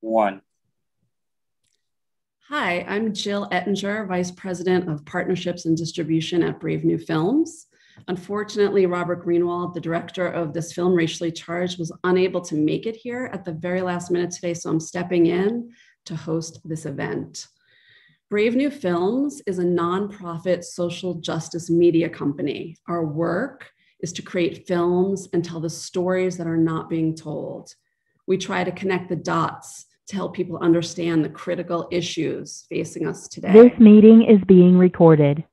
one. Hi, I'm Jill Ettinger, Vice President of Partnerships and Distribution at Brave New Films. Unfortunately, Robert Greenwald, the director of this film, Racially Charged, was unable to make it here at the very last minute today, so I'm stepping in to host this event. Brave New Films is a nonprofit social justice media company. Our work is to create films and tell the stories that are not being told. We try to connect the dots to help people understand the critical issues facing us today. This meeting is being recorded.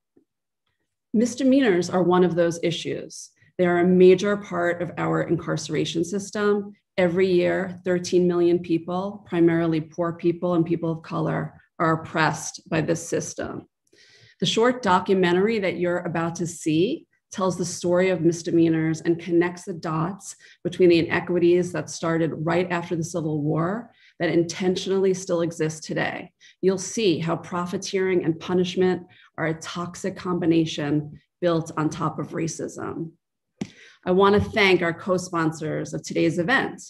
Misdemeanors are one of those issues. They are a major part of our incarceration system. Every year, 13 million people, primarily poor people and people of color, are oppressed by this system. The short documentary that you're about to see tells the story of misdemeanors and connects the dots between the inequities that started right after the Civil War that intentionally still exist today. You'll see how profiteering and punishment are a toxic combination built on top of racism. I want to thank our co sponsors of today's event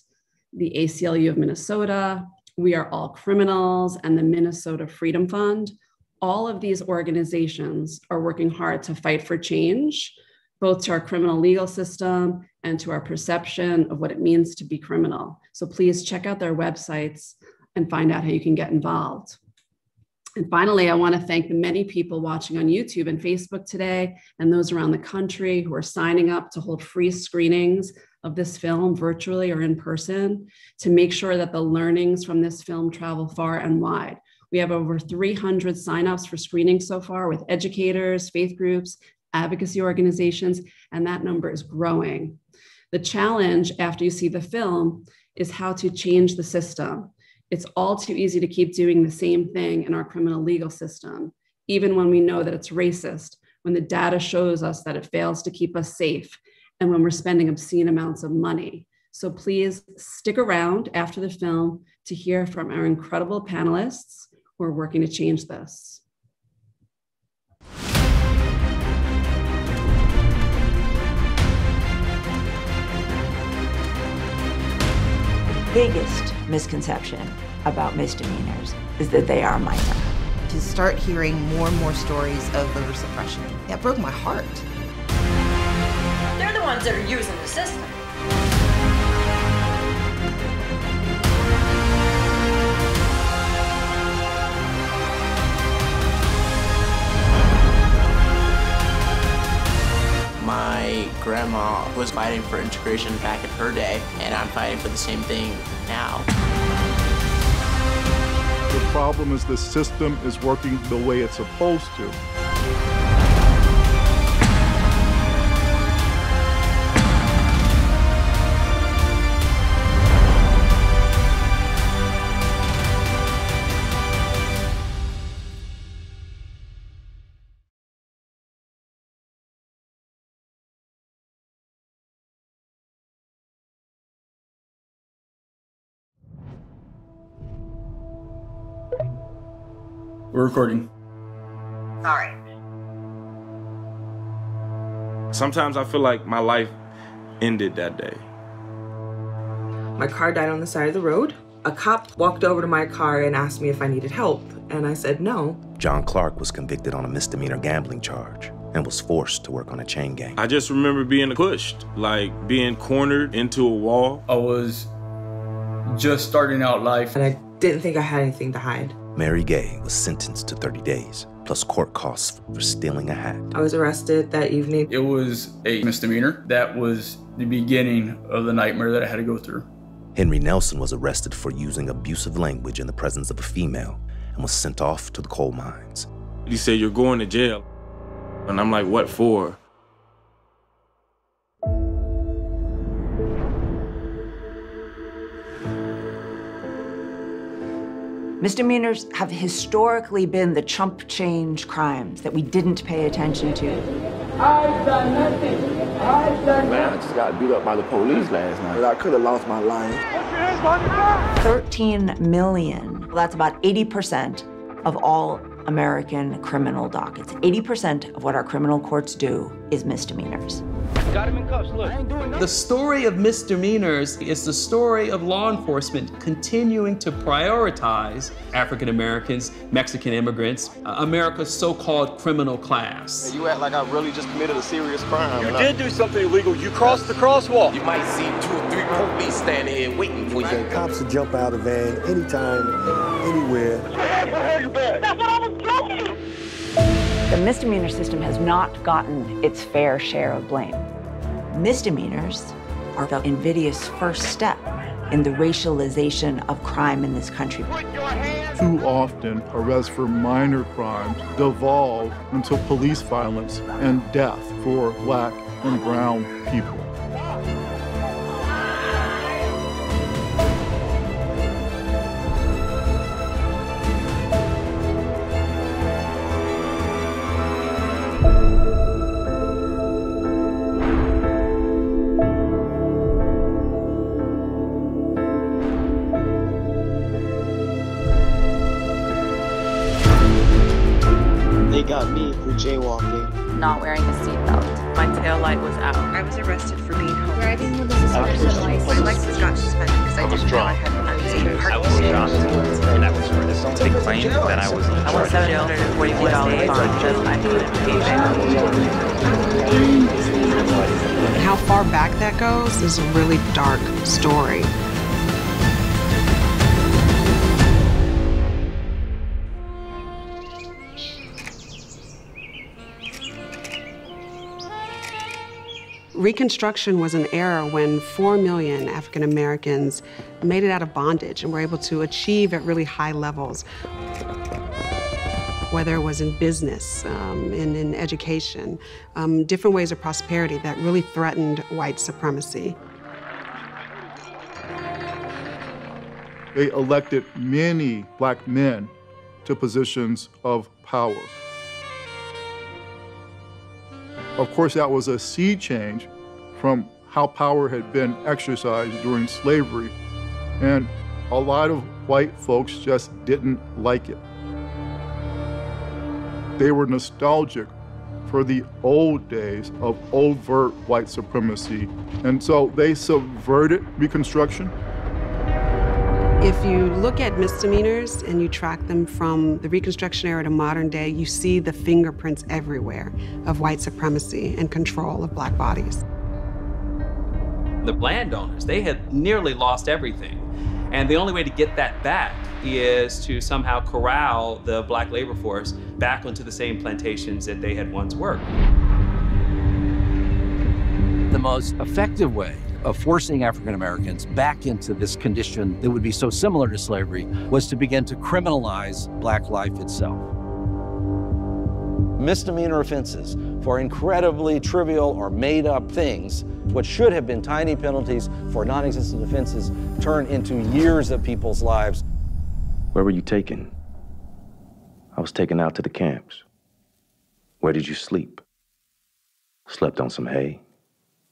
the ACLU of Minnesota, We Are All Criminals, and the Minnesota Freedom Fund. All of these organizations are working hard to fight for change, both to our criminal legal system and to our perception of what it means to be criminal. So please check out their websites and find out how you can get involved. And finally, I want to thank the many people watching on YouTube and Facebook today and those around the country who are signing up to hold free screenings of this film virtually or in person to make sure that the learnings from this film travel far and wide. We have over 300 signups for screenings so far with educators, faith groups, advocacy organizations, and that number is growing. The challenge after you see the film is how to change the system it's all too easy to keep doing the same thing in our criminal legal system, even when we know that it's racist, when the data shows us that it fails to keep us safe, and when we're spending obscene amounts of money. So please stick around after the film to hear from our incredible panelists who are working to change this. Biggest misconception about misdemeanors is that they are minor. To start hearing more and more stories of voter suppression, that broke my heart. They're the ones that are using the system. Grandma was fighting for integration back in her day, and I'm fighting for the same thing now. The problem is the system is working the way it's supposed to. We're recording. Sorry. Sometimes I feel like my life ended that day. My car died on the side of the road. A cop walked over to my car and asked me if I needed help, and I said no. John Clark was convicted on a misdemeanor gambling charge and was forced to work on a chain gang. I just remember being pushed, like being cornered into a wall. I was just starting out life. And I didn't think I had anything to hide. Mary Gay was sentenced to 30 days, plus court costs for stealing a hat. I was arrested that evening. It was a misdemeanor. That was the beginning of the nightmare that I had to go through. Henry Nelson was arrested for using abusive language in the presence of a female and was sent off to the coal mines. He said, You're going to jail. And I'm like, What for? Misdemeanors have historically been the chump change crimes that we didn't pay attention to. I've done nothing. I've done Man, I just got beat up by the police last night. I could have lost my life. 13 million. That's about 80% of all American criminal dockets. 80% of what our criminal courts do is misdemeanors. Got him in cuffs, look. The story of misdemeanors is the story of law enforcement continuing to prioritize African Americans, Mexican immigrants, uh, America's so-called criminal class. You act like I really just committed a serious crime. You did do something illegal. You crossed the crosswalk. You might see two or three police standing here waiting for you. And cops will jump out of van anytime, anywhere. That's what I was doing. The misdemeanor system has not gotten its fair share of blame. Misdemeanors are the invidious first step in the racialization of crime in this country. Too often, arrests for minor crimes devolve into police violence and death for black and brown people. Is a really dark story. Reconstruction was an era when 4 million African Americans made it out of bondage and were able to achieve at really high levels. Whether it was in business, um, in, in education, um, different ways of prosperity that really threatened white supremacy. They elected many black men to positions of power. Of course, that was a sea change from how power had been exercised during slavery, and a lot of white folks just didn't like it. They were nostalgic for the old days of overt white supremacy, and so they subverted Reconstruction. If you look at misdemeanors and you track them from the Reconstruction era to modern day, you see the fingerprints everywhere of white supremacy and control of black bodies. The landowners, they had nearly lost everything. And the only way to get that back is to somehow corral the black labor force back onto the same plantations that they had once worked. The most effective way of forcing African Americans back into this condition that would be so similar to slavery was to begin to criminalize black life itself. Misdemeanor offenses for incredibly trivial or made up things, what should have been tiny penalties for non existent offenses, turn into years of people's lives. Where were you taken? I was taken out to the camps. Where did you sleep? Slept on some hay.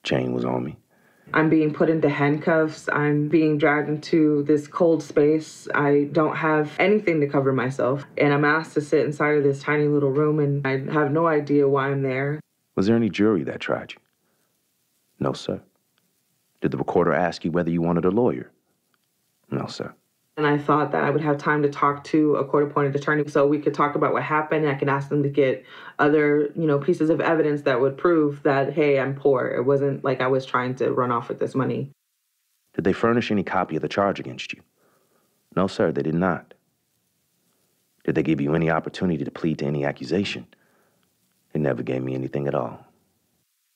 Chain was on me. I'm being put into handcuffs. I'm being dragged into this cold space. I don't have anything to cover myself. And I'm asked to sit inside of this tiny little room, and I have no idea why I'm there. Was there any jury that tried you? No, sir. Did the recorder ask you whether you wanted a lawyer? No, sir. And I thought that I would have time to talk to a court appointed attorney so we could talk about what happened. And I could ask them to get other, you know, pieces of evidence that would prove that, hey, I'm poor. It wasn't like I was trying to run off with this money. Did they furnish any copy of the charge against you? No, sir, they did not. Did they give you any opportunity to plead to any accusation? They never gave me anything at all.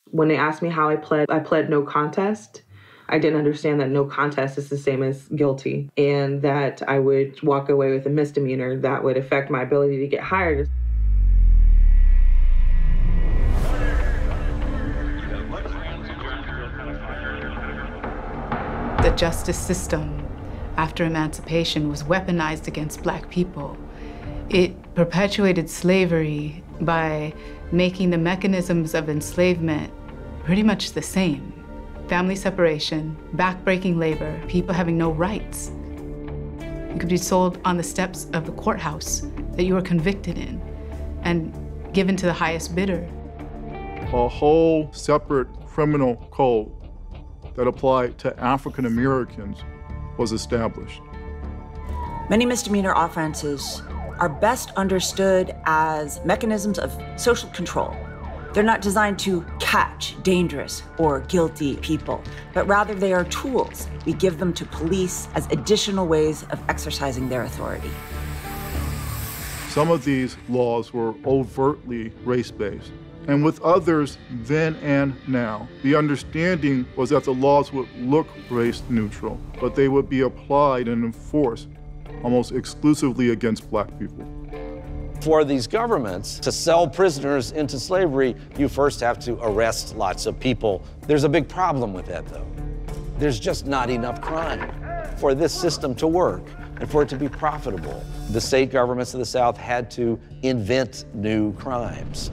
When they asked me how I pled, I pled no contest. I didn't understand that no contest is the same as guilty and that I would walk away with a misdemeanor that would affect my ability to get hired. The justice system after emancipation was weaponized against black people. It perpetuated slavery by making the mechanisms of enslavement pretty much the same family separation, backbreaking labor, people having no rights. You could be sold on the steps of the courthouse that you were convicted in and given to the highest bidder. A whole separate criminal code that apply to African Americans was established. Many misdemeanor offenses are best understood as mechanisms of social control. They're not designed to catch dangerous or guilty people, but rather they are tools. We give them to police as additional ways of exercising their authority. Some of these laws were overtly race based, and with others then and now, the understanding was that the laws would look race neutral, but they would be applied and enforced almost exclusively against black people. For these governments to sell prisoners into slavery, you first have to arrest lots of people. There's a big problem with that, though. There's just not enough crime for this system to work and for it to be profitable. The state governments of the South had to invent new crimes.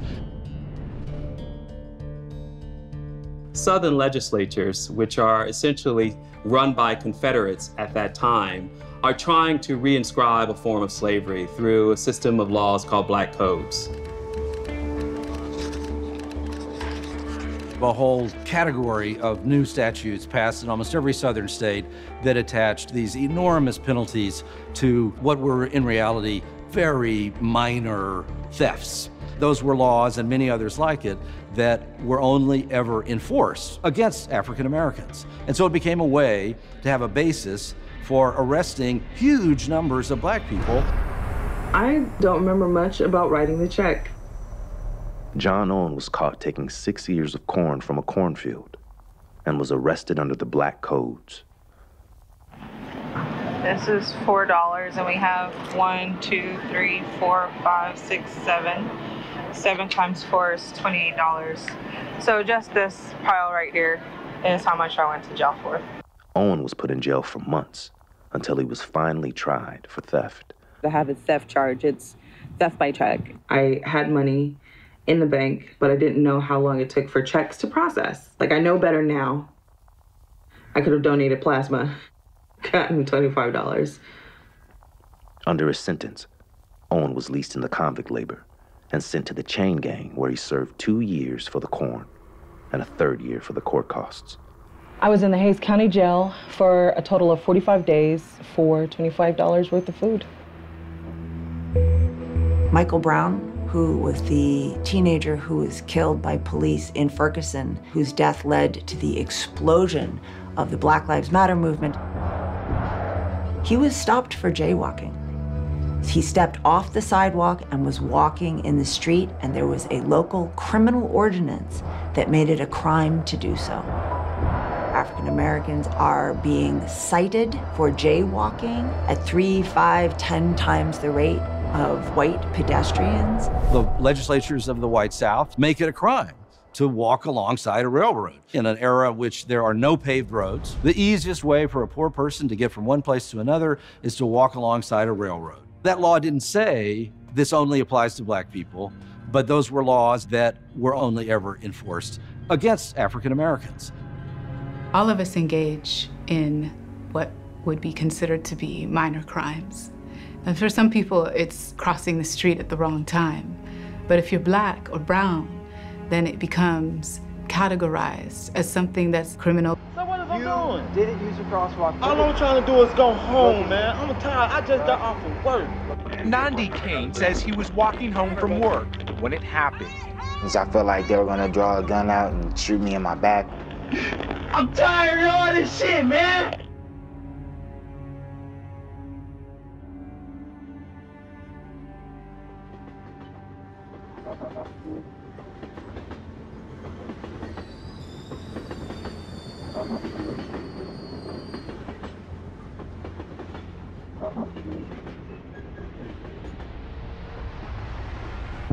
Southern legislatures, which are essentially run by Confederates at that time, are trying to reinscribe a form of slavery through a system of laws called black codes. A whole category of new statutes passed in almost every southern state that attached these enormous penalties to what were in reality very minor thefts. Those were laws and many others like it that were only ever enforced against African Americans. And so it became a way to have a basis for arresting huge numbers of black people. I don't remember much about writing the check. John Owen was caught taking six ears of corn from a cornfield and was arrested under the black codes. This is four dollars, and we have one, two, three, four, five, six, seven. Seven times four is twenty-eight dollars. So just this pile right here is how much I went to jail for. Owen was put in jail for months until he was finally tried for theft. I have a theft charge. It's theft by check. I had money in the bank, but I didn't know how long it took for checks to process. Like, I know better now. I could have donated plasma, gotten $25. Under his sentence, Owen was leased into convict labor and sent to the chain gang where he served two years for the corn and a third year for the court costs. I was in the Hays County Jail for a total of 45 days for $25 worth of food. Michael Brown, who was the teenager who was killed by police in Ferguson, whose death led to the explosion of the Black Lives Matter movement, he was stopped for jaywalking. He stepped off the sidewalk and was walking in the street, and there was a local criminal ordinance that made it a crime to do so. African Americans are being cited for jaywalking at three, five, ten times the rate of white pedestrians. The legislatures of the white South make it a crime to walk alongside a railroad. In an era in which there are no paved roads, the easiest way for a poor person to get from one place to another is to walk alongside a railroad. That law didn't say this only applies to black people, but those were laws that were only ever enforced against African Americans. All of us engage in what would be considered to be minor crimes. And for some people, it's crossing the street at the wrong time. But if you're black or brown, then it becomes categorized as something that's criminal. So what is I doing? Didn't use a crosswalk. All I'm trying to do is go home, man. I'm tired. I just got off of work. Nandi Cain says he was walking home from work when it happened. Cause I felt like they were gonna draw a gun out and shoot me in my back. I'm tired of all this shit, man.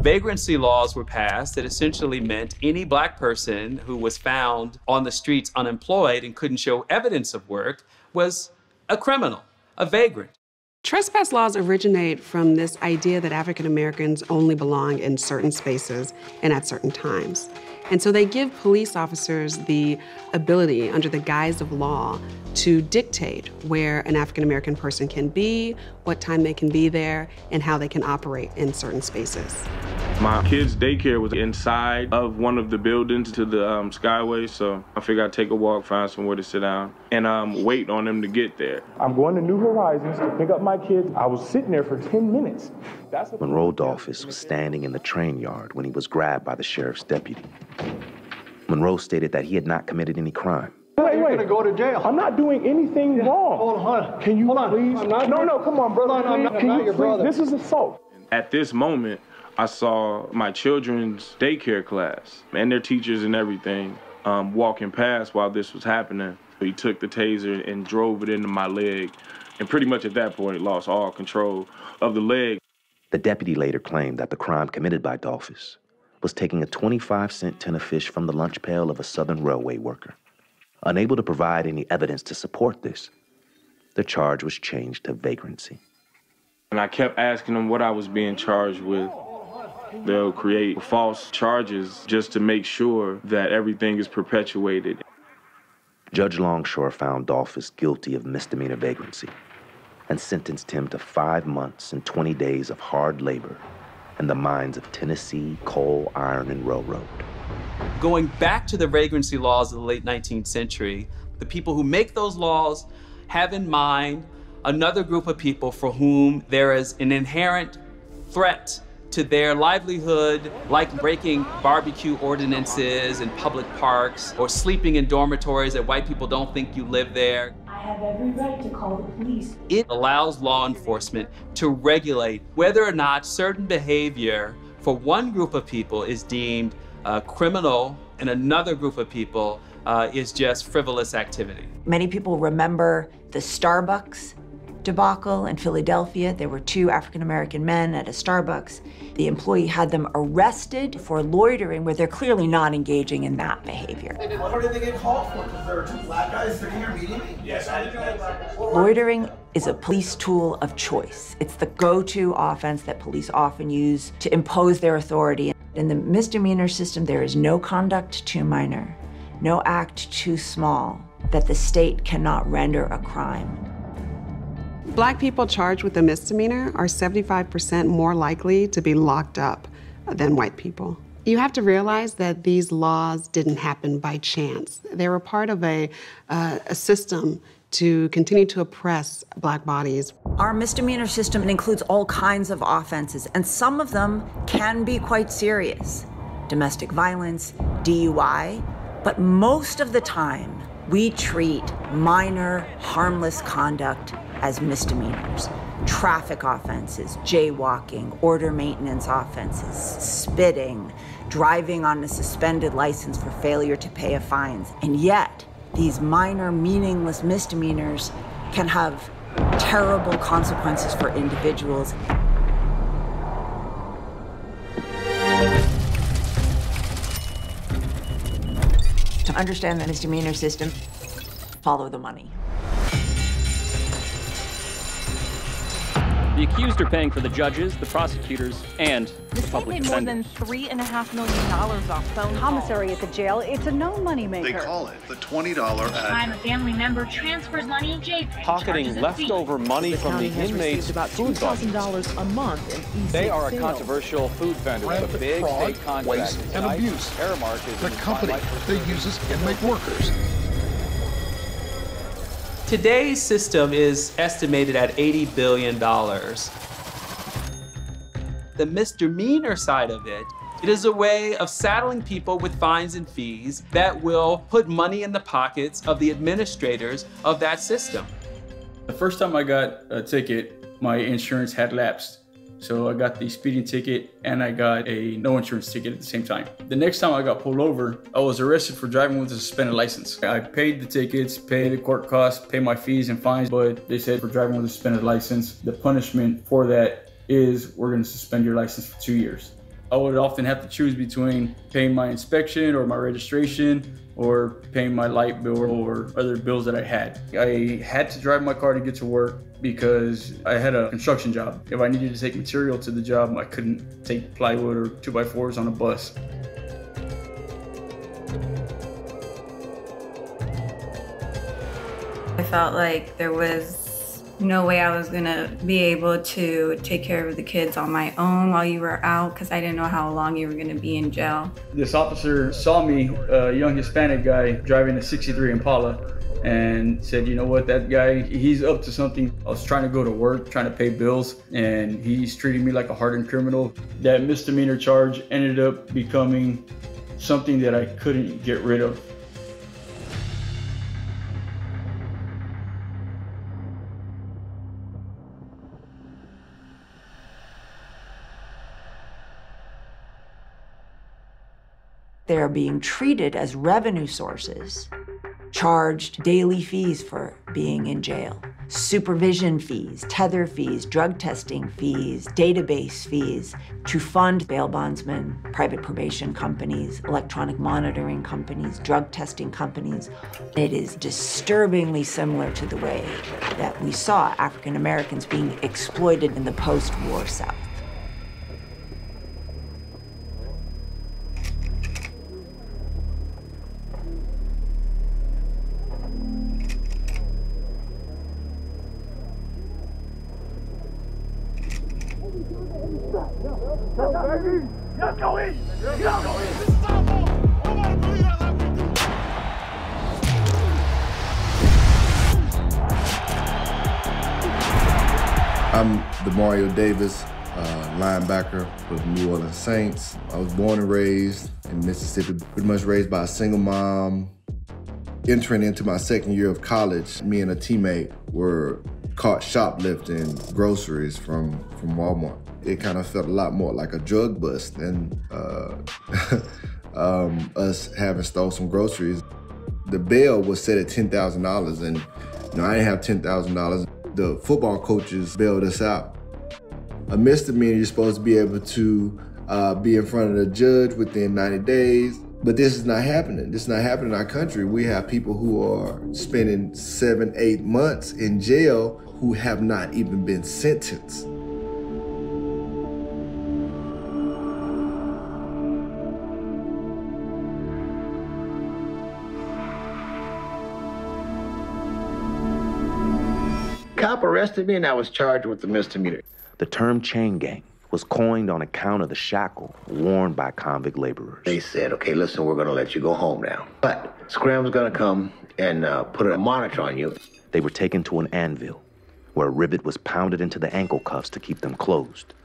Vagrancy laws were passed that essentially meant any black person who was found on the streets unemployed and couldn't show evidence of work was a criminal, a vagrant. Trespass laws originate from this idea that African Americans only belong in certain spaces and at certain times. And so they give police officers the ability, under the guise of law, to dictate where an African American person can be, what time they can be there, and how they can operate in certain spaces. My kids' daycare was inside of one of the buildings to the um, Skyway, so I figured I'd take a walk, find somewhere to sit down, and um, wait on them to get there. I'm going to New Horizons to pick up my kids. I was sitting there for 10 minutes. That's Monroe Dolphus was standing in the train yard when he was grabbed by the sheriff's deputy. Monroe stated that he had not committed any crime. Wait, wait. gonna go to jail. I'm not doing anything wrong. Hold on, hold on. Can you Hold on. please? I'm not- no, no, come on, brother. Hold on, I'm not- Can I'm you not your please? brother. This is assault. At this moment, I saw my children's daycare class and their teachers and everything um, walking past while this was happening. He took the taser and drove it into my leg, and pretty much at that point lost all control of the leg. The deputy later claimed that the crime committed by Dolphus was taking a 25 cent tin of fish from the lunch pail of a Southern Railway worker. Unable to provide any evidence to support this, the charge was changed to vagrancy. And I kept asking him what I was being charged with. They'll create false charges just to make sure that everything is perpetuated. Judge Longshore found Dolphus guilty of misdemeanor vagrancy and sentenced him to five months and 20 days of hard labor in the mines of Tennessee Coal, Iron, and Railroad. Going back to the vagrancy laws of the late 19th century, the people who make those laws have in mind another group of people for whom there is an inherent threat to their livelihood, like breaking barbecue ordinances in public parks or sleeping in dormitories that white people don't think you live there. I have every right to call the police. It allows law enforcement to regulate whether or not certain behavior for one group of people is deemed uh, criminal and another group of people uh, is just frivolous activity. Many people remember the Starbucks debacle in Philadelphia. There were two African American men at a Starbucks. The employee had them arrested for loitering, where they're clearly not engaging in that behavior. What did they get called for? Because there were two black guys sitting here meeting me? Yes, I didn't know. Loitering is a police tool of choice. It's the go to offense that police often use to impose their authority. In the misdemeanor system, there is no conduct too minor, no act too small that the state cannot render a crime. Black people charged with a misdemeanor are 75% more likely to be locked up than white people. You have to realize that these laws didn't happen by chance. They were part of a, uh, a system to continue to oppress black bodies. Our misdemeanor system includes all kinds of offenses, and some of them can be quite serious domestic violence, DUI, but most of the time, we treat minor, harmless conduct as misdemeanors. Traffic offenses, jaywalking, order maintenance offenses, spitting, driving on a suspended license for failure to pay a fines. And yet, these minor, meaningless misdemeanors can have terrible consequences for individuals. To understand the misdemeanor system, follow the money. The accused are paying for the judges, the prosecutors, and the public made more than three and a half million dollars off phone commissary at the jail. It's a no money maker. They call it the $20 ad. Time a family member transfers money in JPay. Pocketing charges fee. leftover money from the inmates' about food budgets. $2,000 a month in They are a sales. controversial food vendor with a big fraud, state contract. waste, and Tonight, abuse. Aramark is The company that uses inmate workers. Today's system is estimated at $80 billion. The misdemeanor side of it, it is a way of saddling people with fines and fees that will put money in the pockets of the administrators of that system. The first time I got a ticket, my insurance had lapsed. So I got the speeding ticket and I got a no insurance ticket at the same time. The next time I got pulled over, I was arrested for driving with a suspended license. I paid the tickets, paid the court costs, paid my fees and fines, but they said for driving with a suspended license, the punishment for that is we're gonna suspend your license for two years. I would often have to choose between paying my inspection or my registration or paying my light bill or other bills that I had. I had to drive my car to get to work because I had a construction job. If I needed to take material to the job, I couldn't take plywood or 2x4s on a bus. I felt like there was no way I was gonna be able to take care of the kids on my own while you were out because I didn't know how long you were gonna be in jail. This officer saw me, a young Hispanic guy, driving a 63 Impala and said, you know what, that guy, he's up to something. I was trying to go to work, trying to pay bills, and he's treating me like a hardened criminal. That misdemeanor charge ended up becoming something that I couldn't get rid of. They're being treated as revenue sources, charged daily fees for being in jail, supervision fees, tether fees, drug testing fees, database fees to fund bail bondsmen, private probation companies, electronic monitoring companies, drug testing companies. It is disturbingly similar to the way that we saw African Americans being exploited in the post war South. I'm Demario Davis, uh, linebacker for the New Orleans Saints. I was born and raised in Mississippi, pretty much raised by a single mom. Entering into my second year of college, me and a teammate were caught shoplifting groceries from, from Walmart. It kind of felt a lot more like a drug bust than uh, um, us having stole some groceries. The bail was set at $10,000 and you know, I didn't have $10,000 the football coaches bailed us out. A misdemeanor, you're supposed to be able to uh, be in front of the judge within 90 days. But this is not happening. This is not happening in our country. We have people who are spending seven, eight months in jail who have not even been sentenced. Cop arrested me and I was charged with the misdemeanor. The term chain gang was coined on account of the shackle worn by convict laborers. They said, okay, listen, we're going to let you go home now. But Scram's going to come and uh, put a monitor on you. They were taken to an anvil where a rivet was pounded into the ankle cuffs to keep them closed.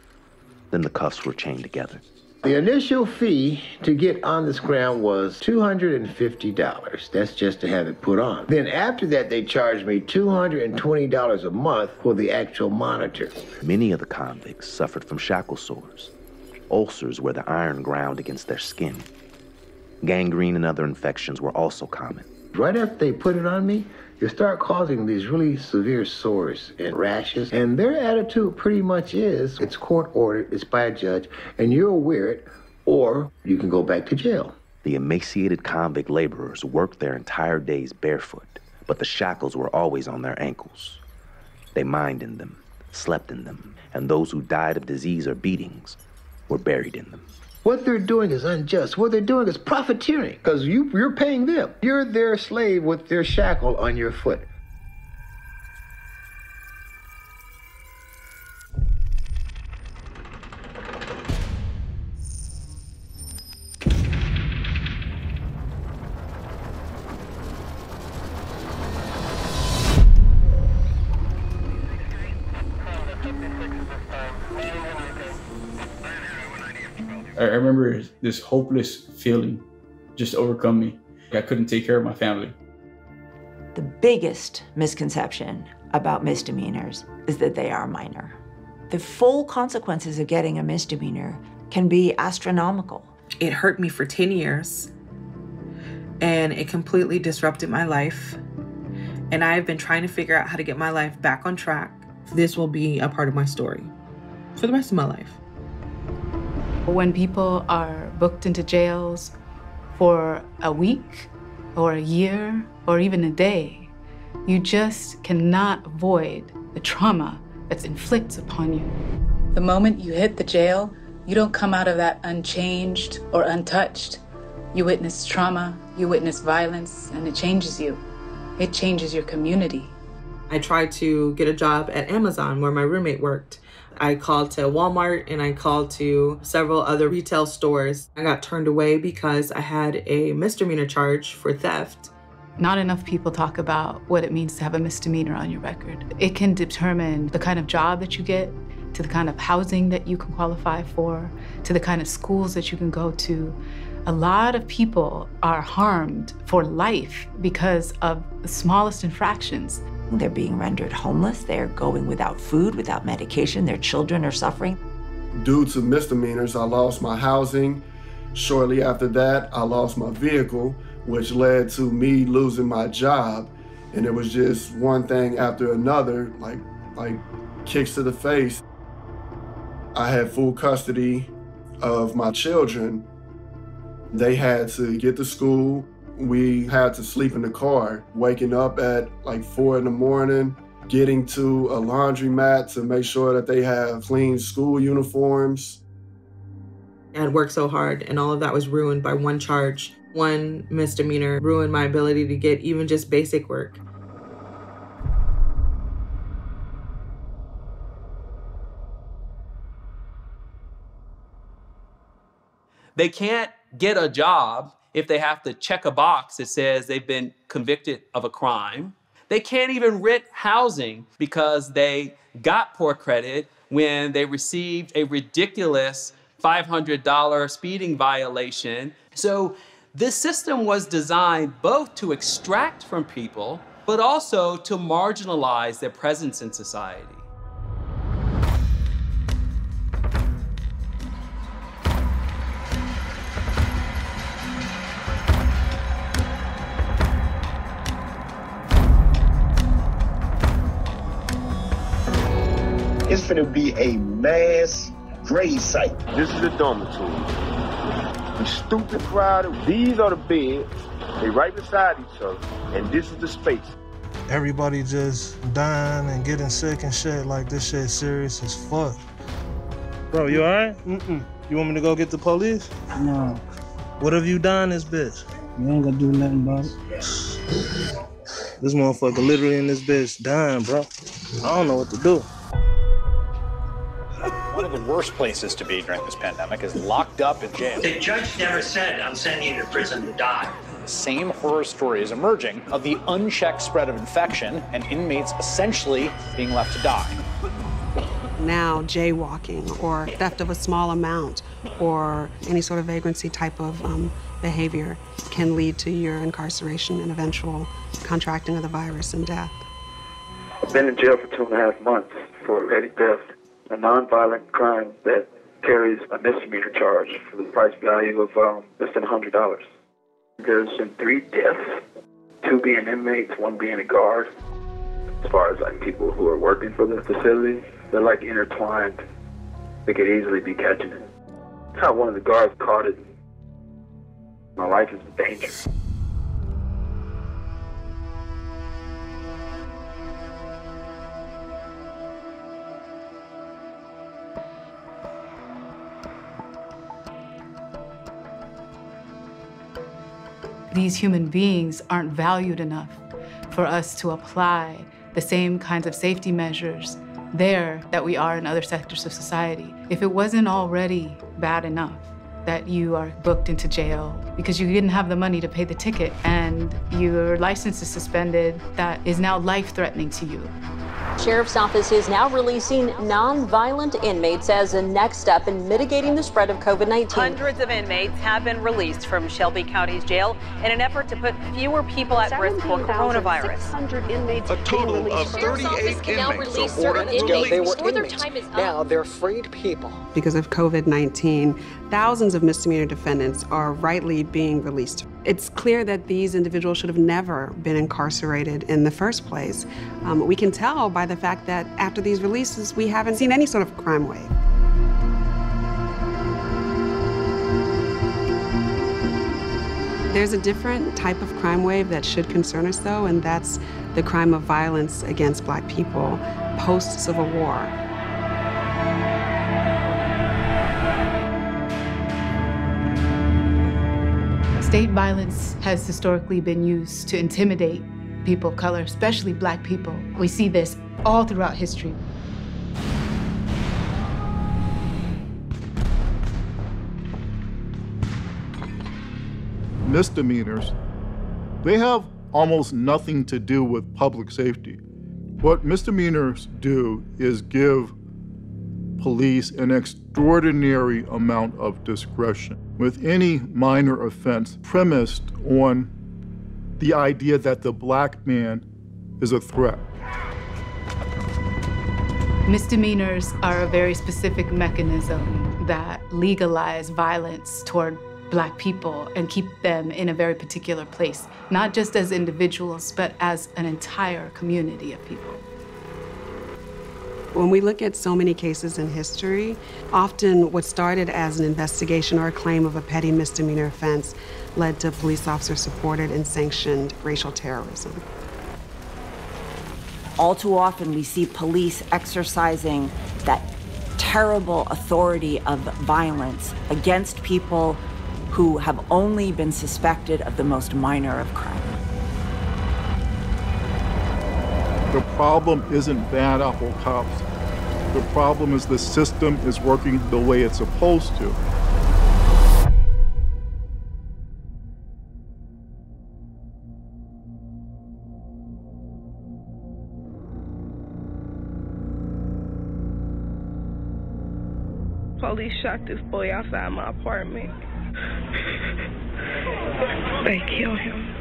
Then the cuffs were chained together. The initial fee to get on the scram was $250. That's just to have it put on. Then after that, they charged me $220 a month for the actual monitor. Many of the convicts suffered from shackle sores, ulcers where the iron ground against their skin. Gangrene and other infections were also common. Right after they put it on me, you start causing these really severe sores and rashes. And their attitude pretty much is it's court ordered, it's by a judge, and you'll wear it, or you can go back to jail. The emaciated convict laborers worked their entire days barefoot, but the shackles were always on their ankles. They mined in them, slept in them, and those who died of disease or beatings were buried in them. What they're doing is unjust. What they're doing is profiteering because you, you're paying them. You're their slave with their shackle on your foot. Remember this hopeless feeling just overcome me. I couldn't take care of my family. The biggest misconception about misdemeanors is that they are minor. The full consequences of getting a misdemeanor can be astronomical. It hurt me for 10 years and it completely disrupted my life. And I have been trying to figure out how to get my life back on track. This will be a part of my story for the rest of my life. When people are booked into jails for a week or a year or even a day, you just cannot avoid the trauma that's inflicted upon you. The moment you hit the jail, you don't come out of that unchanged or untouched. You witness trauma, you witness violence, and it changes you. It changes your community. I tried to get a job at Amazon where my roommate worked. I called to Walmart and I called to several other retail stores. I got turned away because I had a misdemeanor charge for theft. Not enough people talk about what it means to have a misdemeanor on your record. It can determine the kind of job that you get, to the kind of housing that you can qualify for, to the kind of schools that you can go to. A lot of people are harmed for life because of the smallest infractions. They're being rendered homeless. They're going without food, without medication. Their children are suffering. Due to misdemeanors, I lost my housing. Shortly after that, I lost my vehicle, which led to me losing my job. And it was just one thing after another, like like kicks to the face. I had full custody of my children. They had to get to school. We had to sleep in the car, waking up at like four in the morning, getting to a laundromat to make sure that they have clean school uniforms. I had worked so hard, and all of that was ruined by one charge. One misdemeanor ruined my ability to get even just basic work. They can't get a job if they have to check a box that says they've been convicted of a crime. They can't even rent housing because they got poor credit when they received a ridiculous $500 speeding violation. So this system was designed both to extract from people, but also to marginalize their presence in society. It's gonna be a mass grave site. This is a dormitory. The stupid crowd, these are the beds. They right beside each other, and this is the space. Everybody just dying and getting sick and shit. Like this shit serious as fuck. Bro, you alright? Mm-mm. You want me to go get the police? No. What have you done this bitch? You ain't gonna do nothing about it. This motherfucker literally in this bitch dying, bro. I don't know what to do. One of the worst places to be during this pandemic is locked up in jail. The judge never said, I'm sending you to prison to die. The same horror story is emerging of the unchecked spread of infection and inmates essentially being left to die. Now, jaywalking or theft of a small amount or any sort of vagrancy type of um, behavior can lead to your incarceration and eventual contracting of the virus and death. I've been in jail for two and a half months for petty theft, a nonviolent crime that carries a misdemeanor charge for the price value of um, less than $100. There's been three deaths, two being inmates, one being a guard. As far as like people who are working for the facility, they're like intertwined. They could easily be catching it. That's how one of the guards caught it. My life is in danger. These human beings aren't valued enough for us to apply the same kinds of safety measures there that we are in other sectors of society. If it wasn't already bad enough that you are booked into jail because you didn't have the money to pay the ticket and your license is suspended, that is now life threatening to you. Sheriff's Office is now releasing non-violent inmates as a next step in mitigating the spread of COVID-19. Hundreds of inmates have been released from Shelby County's jail in an effort to put fewer people at risk for coronavirus. inmates a total of 38 inmates are ordered to They were inmates. Now they're freed people. Because of COVID 19, thousands of misdemeanor defendants are rightly being released. It's clear that these individuals should have never been incarcerated in the first place. Um, we can tell by the fact that after these releases, we haven't seen any sort of crime wave. There's a different type of crime wave that should concern us, though, and that's the crime of violence against black people post Civil War. State violence has historically been used to intimidate people of color, especially black people. We see this all throughout history. Misdemeanors, they have almost nothing to do with public safety. What misdemeanors do is give police an extraordinary amount of discretion with any minor offense premised on the idea that the black man is a threat. Misdemeanors are a very specific mechanism that legalize violence toward black people and keep them in a very particular place, not just as individuals, but as an entire community of people. When we look at so many cases in history, often what started as an investigation or a claim of a petty misdemeanor offense led to police officers supported and sanctioned racial terrorism. All too often, we see police exercising that terrible authority of violence against people who have only been suspected of the most minor of crime. The problem isn't bad apple cops. The problem is the system is working the way it's supposed to. Police shot this boy outside my apartment. They killed him.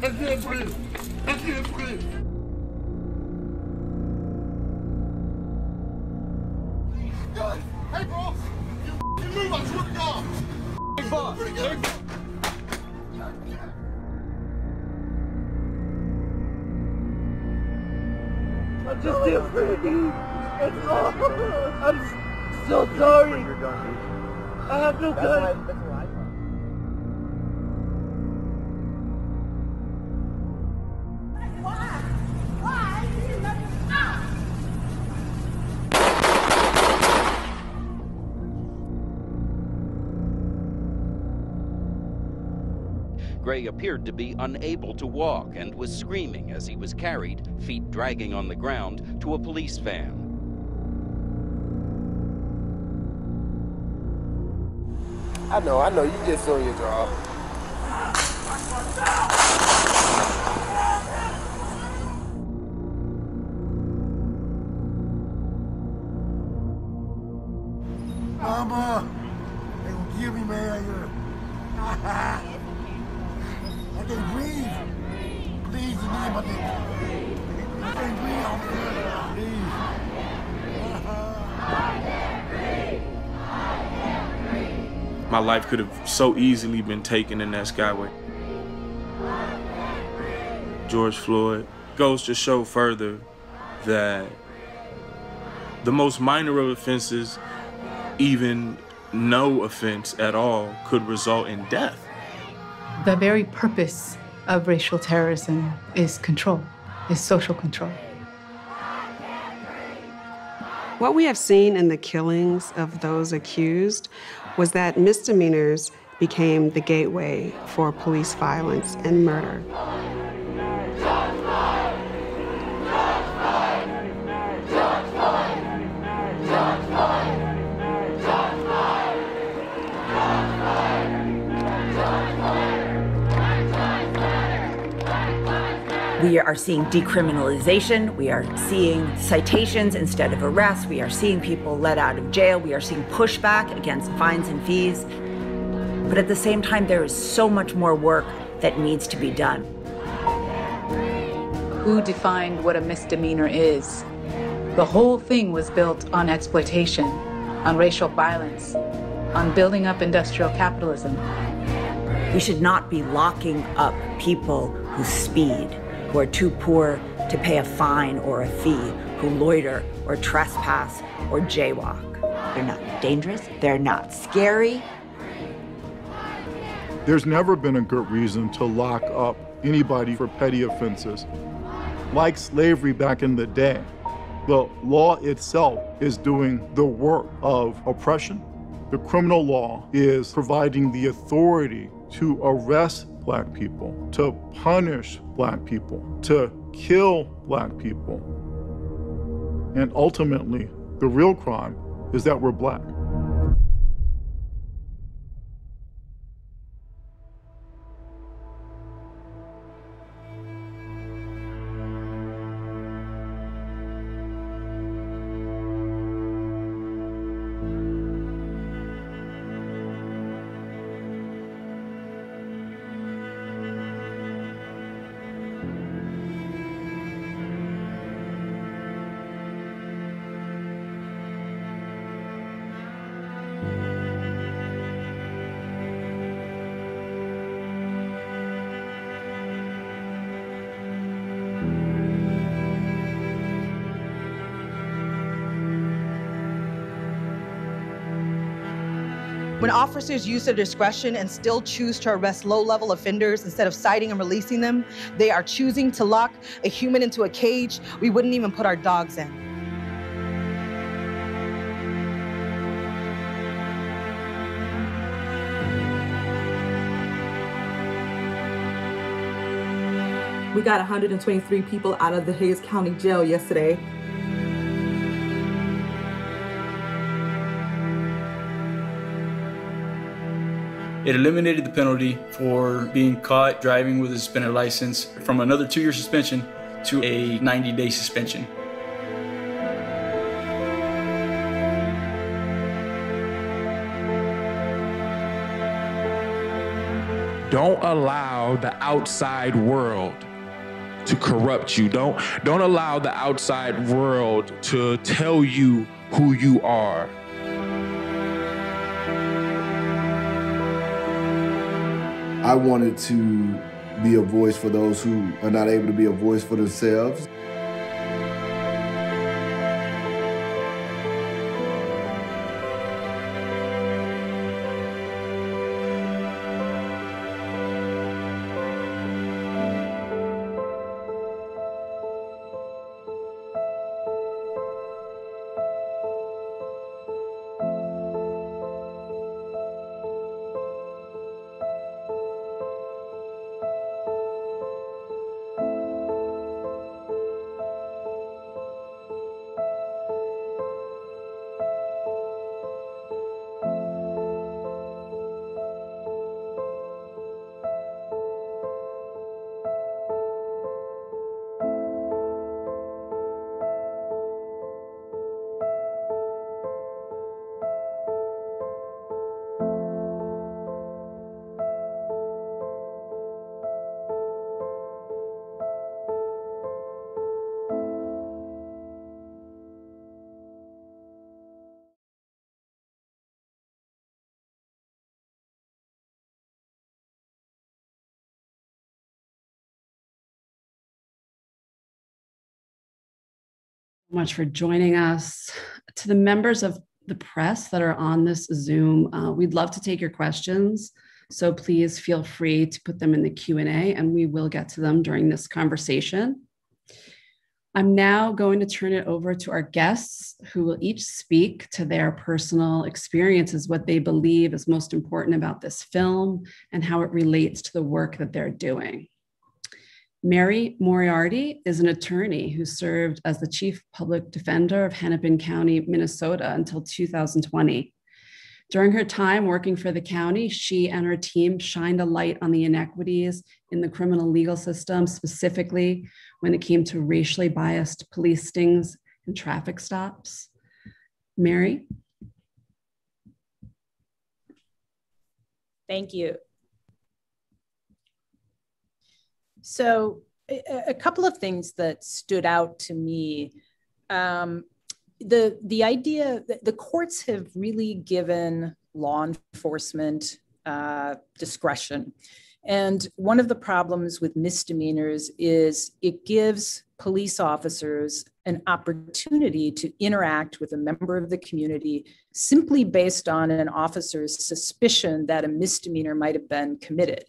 I can't breathe. I can't breathe. God, I just did pretty. That's all. I'm so sorry. I have no gun. Gray appeared to be unable to walk and was screaming as he was carried, feet dragging on the ground, to a police van. I know, I know. You just saw your draw. Life could have so easily been taken in that skyway. George Floyd goes to show further that the most minor of offenses, even no offense at all, could result in death. The very purpose of racial terrorism is control, is social control. What we have seen in the killings of those accused was that misdemeanors became the gateway for police violence and murder. We are seeing decriminalization. We are seeing citations instead of arrests. We are seeing people let out of jail. We are seeing pushback against fines and fees. But at the same time, there is so much more work that needs to be done. Who defined what a misdemeanor is? The whole thing was built on exploitation, on racial violence, on building up industrial capitalism. We should not be locking up people who speed, who are too poor to pay a fine or a fee, who loiter or trespass or jaywalk. They're not dangerous. They're not scary. There's never been a good reason to lock up anybody for petty offenses. Like slavery back in the day, the law itself is doing the work of oppression. The criminal law is providing the authority to arrest black people, to punish black people, to kill black people. And ultimately, the real crime is that we're black. Officers use their discretion and still choose to arrest low level offenders instead of citing and releasing them, they are choosing to lock a human into a cage we wouldn't even put our dogs in. We got 123 people out of the Hays County Jail yesterday. It eliminated the penalty for being caught driving with a suspended license from another two year suspension to a 90 day suspension. Don't allow the outside world to corrupt you. Don't don't allow the outside world to tell you who you are. I wanted to be a voice for those who are not able to be a voice for themselves. Much for joining us. To the members of the press that are on this Zoom, uh, we'd love to take your questions. So please feel free to put them in the Q&A and we will get to them during this conversation. I'm now going to turn it over to our guests who will each speak to their personal experiences, what they believe is most important about this film and how it relates to the work that they're doing. Mary Moriarty is an attorney who served as the chief public defender of Hennepin County, Minnesota until 2020. During her time working for the county, she and her team shined a light on the inequities in the criminal legal system, specifically when it came to racially biased police stings and traffic stops. Mary? Thank you. So, a, a, couple of things that stood out to me. Um, the the idea that the courts have really given law enforcement uh, discretion, and one of the problems with misdemeanors is it gives police officers an opportunity to interact with a member of the community simply based on an officer's suspicion that a misdemeanor might have been committed.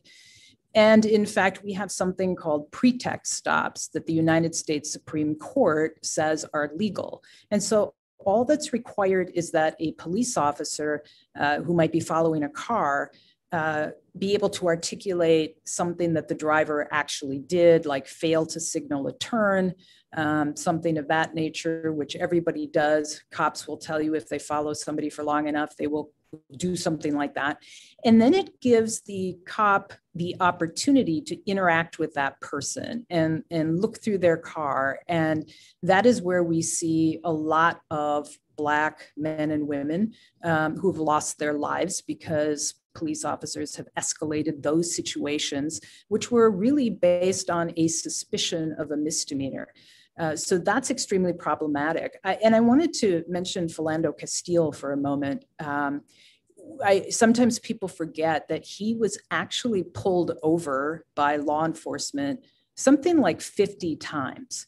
And in fact, we have something called pretext stops that the United States Supreme Court says are legal. And so all that's required is that a police officer uh, who might be following a car uh, be able to articulate something that the driver actually did, like fail to signal a turn, um, something of that nature, which everybody does. Cops will tell you if they follow somebody for long enough, they will do something like that. And then it gives the cop the opportunity to interact with that person and, and look through their car. And that is where we see a lot of Black men and women um, who've lost their lives because police officers have escalated those situations, which were really based on a suspicion of a misdemeanor. Uh, so that's extremely problematic. I, and I wanted to mention Philando Castile for a moment. Um, I, sometimes people forget that he was actually pulled over by law enforcement something like 50 times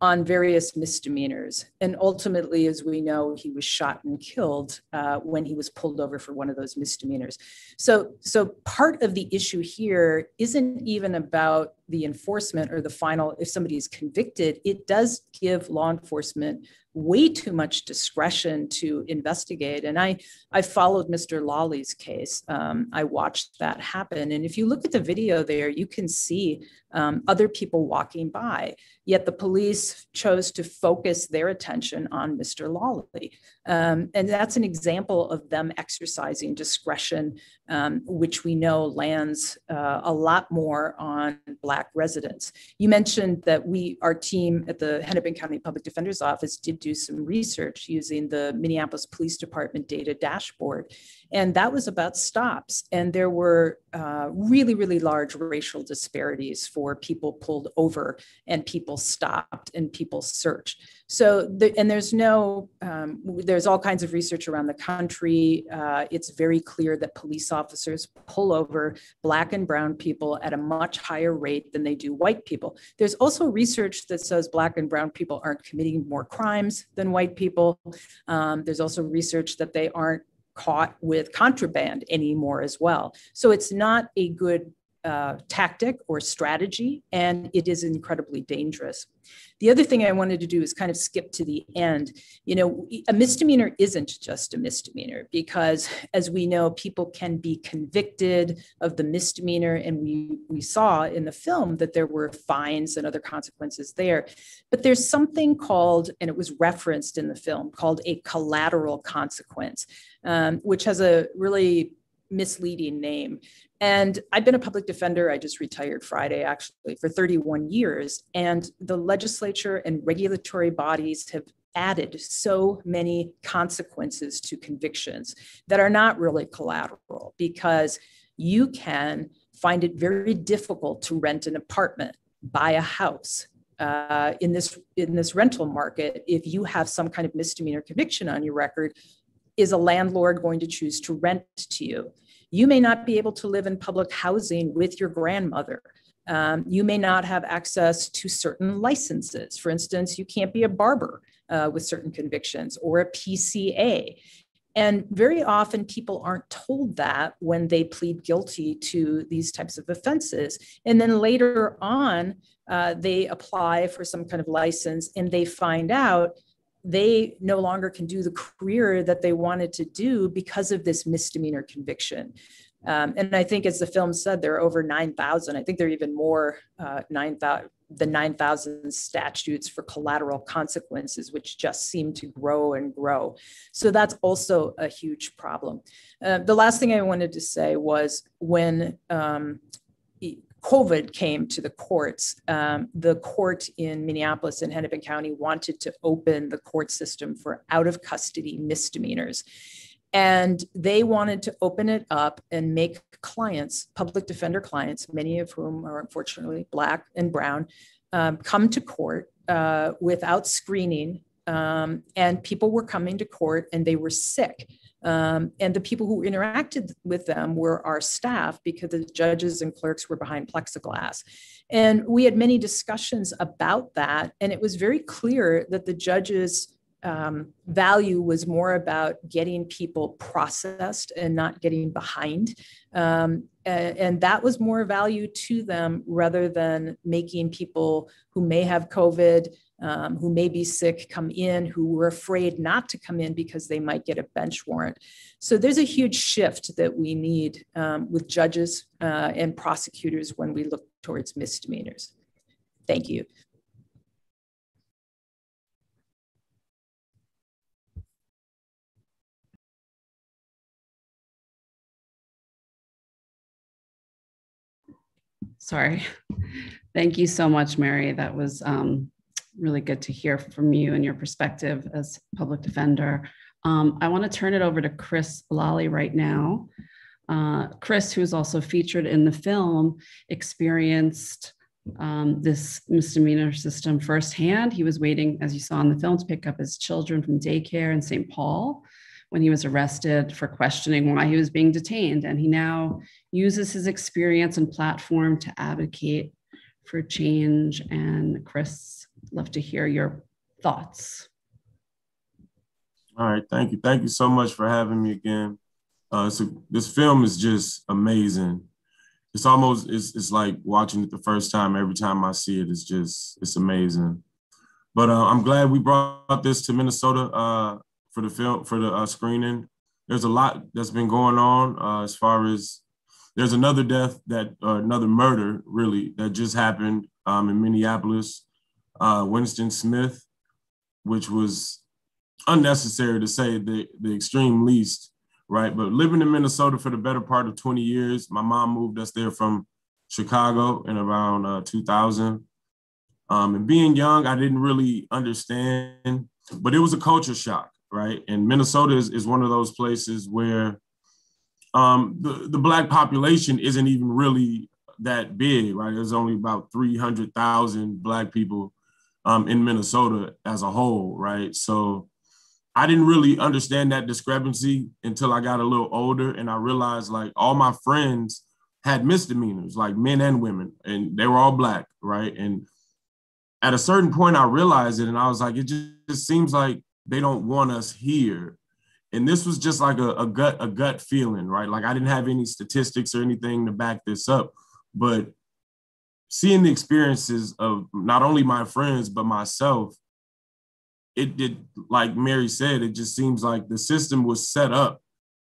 on various misdemeanors. And ultimately, as we know, he was shot and killed uh, when he was pulled over for one of those misdemeanors. So, so part of the issue here isn't even about the enforcement or the final, if somebody is convicted, it does give law enforcement way too much discretion to investigate. And I, I followed Mr. Lollie's case. Um, I watched that happen. And if you look at the video there, you can see um, other people walking by. Yet the police chose to focus their attention on Mr. Lollie. Um, and that's an example of them exercising discretion, um, which we know lands uh, a lot more on Black residents. You mentioned that we, our team at the Hennepin County Public Defender's Office, did do some research using the Minneapolis Police Department data dashboard. And that was about stops. And there were uh, really, really large racial disparities for people pulled over and people stopped and people searched. So, the, and there's no, um, there's all kinds of research around the country. Uh, it's very clear that police officers pull over Black and Brown people at a much higher rate than they do white people. There's also research that says Black and Brown people aren't committing more crimes than white people. Um, there's also research that they aren't caught with contraband anymore as well. So it's not a good uh, tactic or strategy, and it is incredibly dangerous. The other thing I wanted to do is kind of skip to the end. You know, a misdemeanor isn't just a misdemeanor because, as we know, people can be convicted of the misdemeanor, and we we saw in the film that there were fines and other consequences there. But there's something called, and it was referenced in the film, called a collateral consequence, um, which has a really misleading name. And I've been a public defender. I just retired Friday, actually, for 31 years. And the legislature and regulatory bodies have added so many consequences to convictions that are not really collateral because you can find it very difficult to rent an apartment, buy a house. Uh, in this in this rental market, if you have some kind of misdemeanor conviction on your record, is a landlord going to choose to rent to you? You may not be able to live in public housing with your grandmother. Um, you may not have access to certain licenses. For instance, you can't be a barber uh, with certain convictions or a PCA. And very often people aren't told that when they plead guilty to these types of offenses. And then later on, uh, they apply for some kind of license and they find out they no longer can do the career that they wanted to do because of this misdemeanor conviction. Um, and I think, as the film said, there are over 9,000. I think there are even more uh, 9,000 the 9,000 statutes for collateral consequences, which just seem to grow and grow. So that's also a huge problem. Uh, the last thing I wanted to say was when um, COVID came to the courts, um, the court in Minneapolis and Hennepin County wanted to open the court system for out of custody misdemeanors. And they wanted to open it up and make clients, public defender clients, many of whom are unfortunately Black and Brown, um, come to court uh, without screening. Um, and people were coming to court and they were sick Um, and the people who interacted with them were our staff because the judges and clerks were behind plexiglass. And we had many discussions about that. And it was very clear that the judges um, value was more about getting people processed and not getting behind. Um, and, and, that was more value to them rather than making people who may have COVID, um, who may be sick, come in, who were afraid not to come in because they might get a bench warrant. So there's a huge shift that we need um, with judges uh, and prosecutors when we look towards misdemeanors. Thank you. Sorry. Thank you so much, Mary. That was um, really good to hear from you and your perspective as public defender. Um, I want to turn it over to Chris Lollie right now. Uh, Chris, who's also featured in the film, experienced um, this misdemeanor system firsthand. He was waiting, as you saw in the film, to pick up his children from daycare in St. Paul when he was arrested for questioning why he was being detained. And he now uses his experience and platform to advocate for change. And Chris, love to hear your thoughts. All right, thank you. Thank you so much for having me again. Uh, so this film is just amazing. It's almost it's, it's like watching it the first time. Every time I see it, it's just it's amazing. But uh, I'm glad we brought this to Minnesota. Uh, for the film for the uh, screening. There's a lot that's been going on uh, as far as there's another death that uh, another murder really that just happened um, in Minneapolis. Uh, Winston Smith, which was unnecessary to say the the extreme least, right? But living in Minnesota for the better part of 20 years, my mom moved us there from Chicago in around uh, 2000. Um, and being young, I didn't really understand, but it was a culture shock right? And Minnesota is, is one of those places where um, the, the Black population isn't even really that big, right? There's only about 300,000 Black people um, in Minnesota as a whole, right? So I didn't really understand that discrepancy until I got a little older and I realized like all my friends had misdemeanors, like men and women, and they were all Black, right? And at a certain point, I realized it and I was like, it just, just seems like they don't want us here and this was just like a, a, gut a gut feeling right like i didn't have any statistics or anything to back this up but seeing the experiences of not only my friends but myself it did like mary said it just seems like the system was set up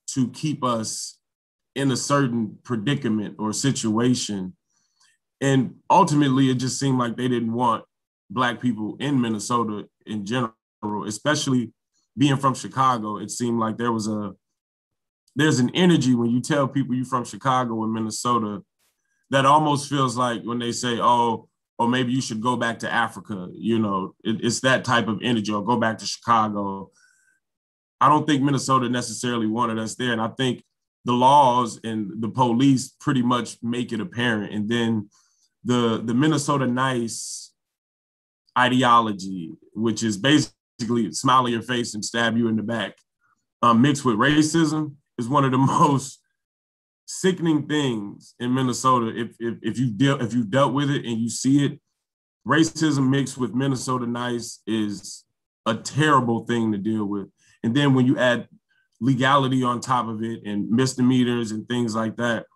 to keep us in a certain predicament or situation and ultimately it just seemed like they didn't want black people in minnesota in general especially being from Chicago. It seemed like there was a there's an energy when you tell people you're from Chicago and Minnesota that almost feels like when they say, "Oh, or maybe you should go back to Africa." You know, it, it's that type of energy. Or go back to Chicago. I don't think Minnesota necessarily wanted us there, and I think the laws and the police pretty much make it apparent. And then the the Minnesota nice ideology, which is basically smile in your face and stab you in the back, um, mixed with racism, is one of the most sickening things in Minnesota. If if, if you deal if you dealt with it and you see it, racism mixed with Minnesota nice is a terrible thing to deal with. And then when you add legality on top of it and misdemeanors and things like that,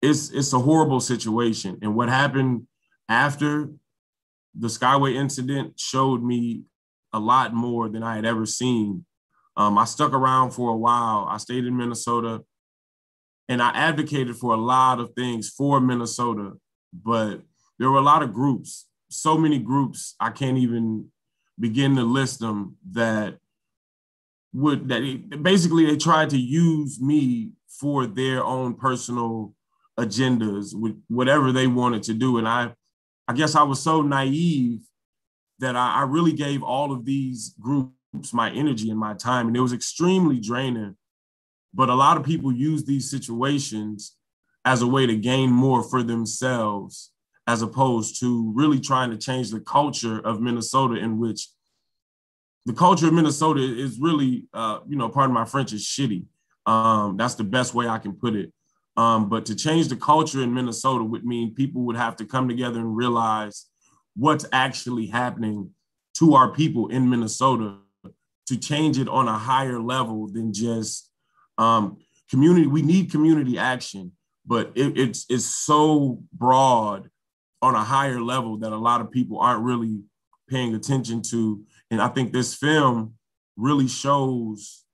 it's it's a horrible situation. And what happened after the Skyway incident showed me a lot more than I had ever seen. Um, I stuck around for a while. I stayed in Minnesota and I advocated for a lot of things for Minnesota, but there were a lot of groups, so many groups, I can't even begin to list them that would that basically they tried to use me for their own personal agendas with whatever they wanted to do and i i guess i was so naive that I, I really gave all of these groups my energy and my time, and it was extremely draining. But a lot of people use these situations as a way to gain more for themselves, as opposed to really trying to change the culture of Minnesota, in which the culture of Minnesota is really, uh, you know, pardon my French, is shitty. Um, that's the best way I can put it. Um, but to change the culture in Minnesota would mean people would have to come together and realize what's actually happening to our people in Minnesota to change it on a higher level than just um, community. We need community action, but it, it's it's so broad on a higher level that a lot of people aren't really paying attention to. And I think this film really shows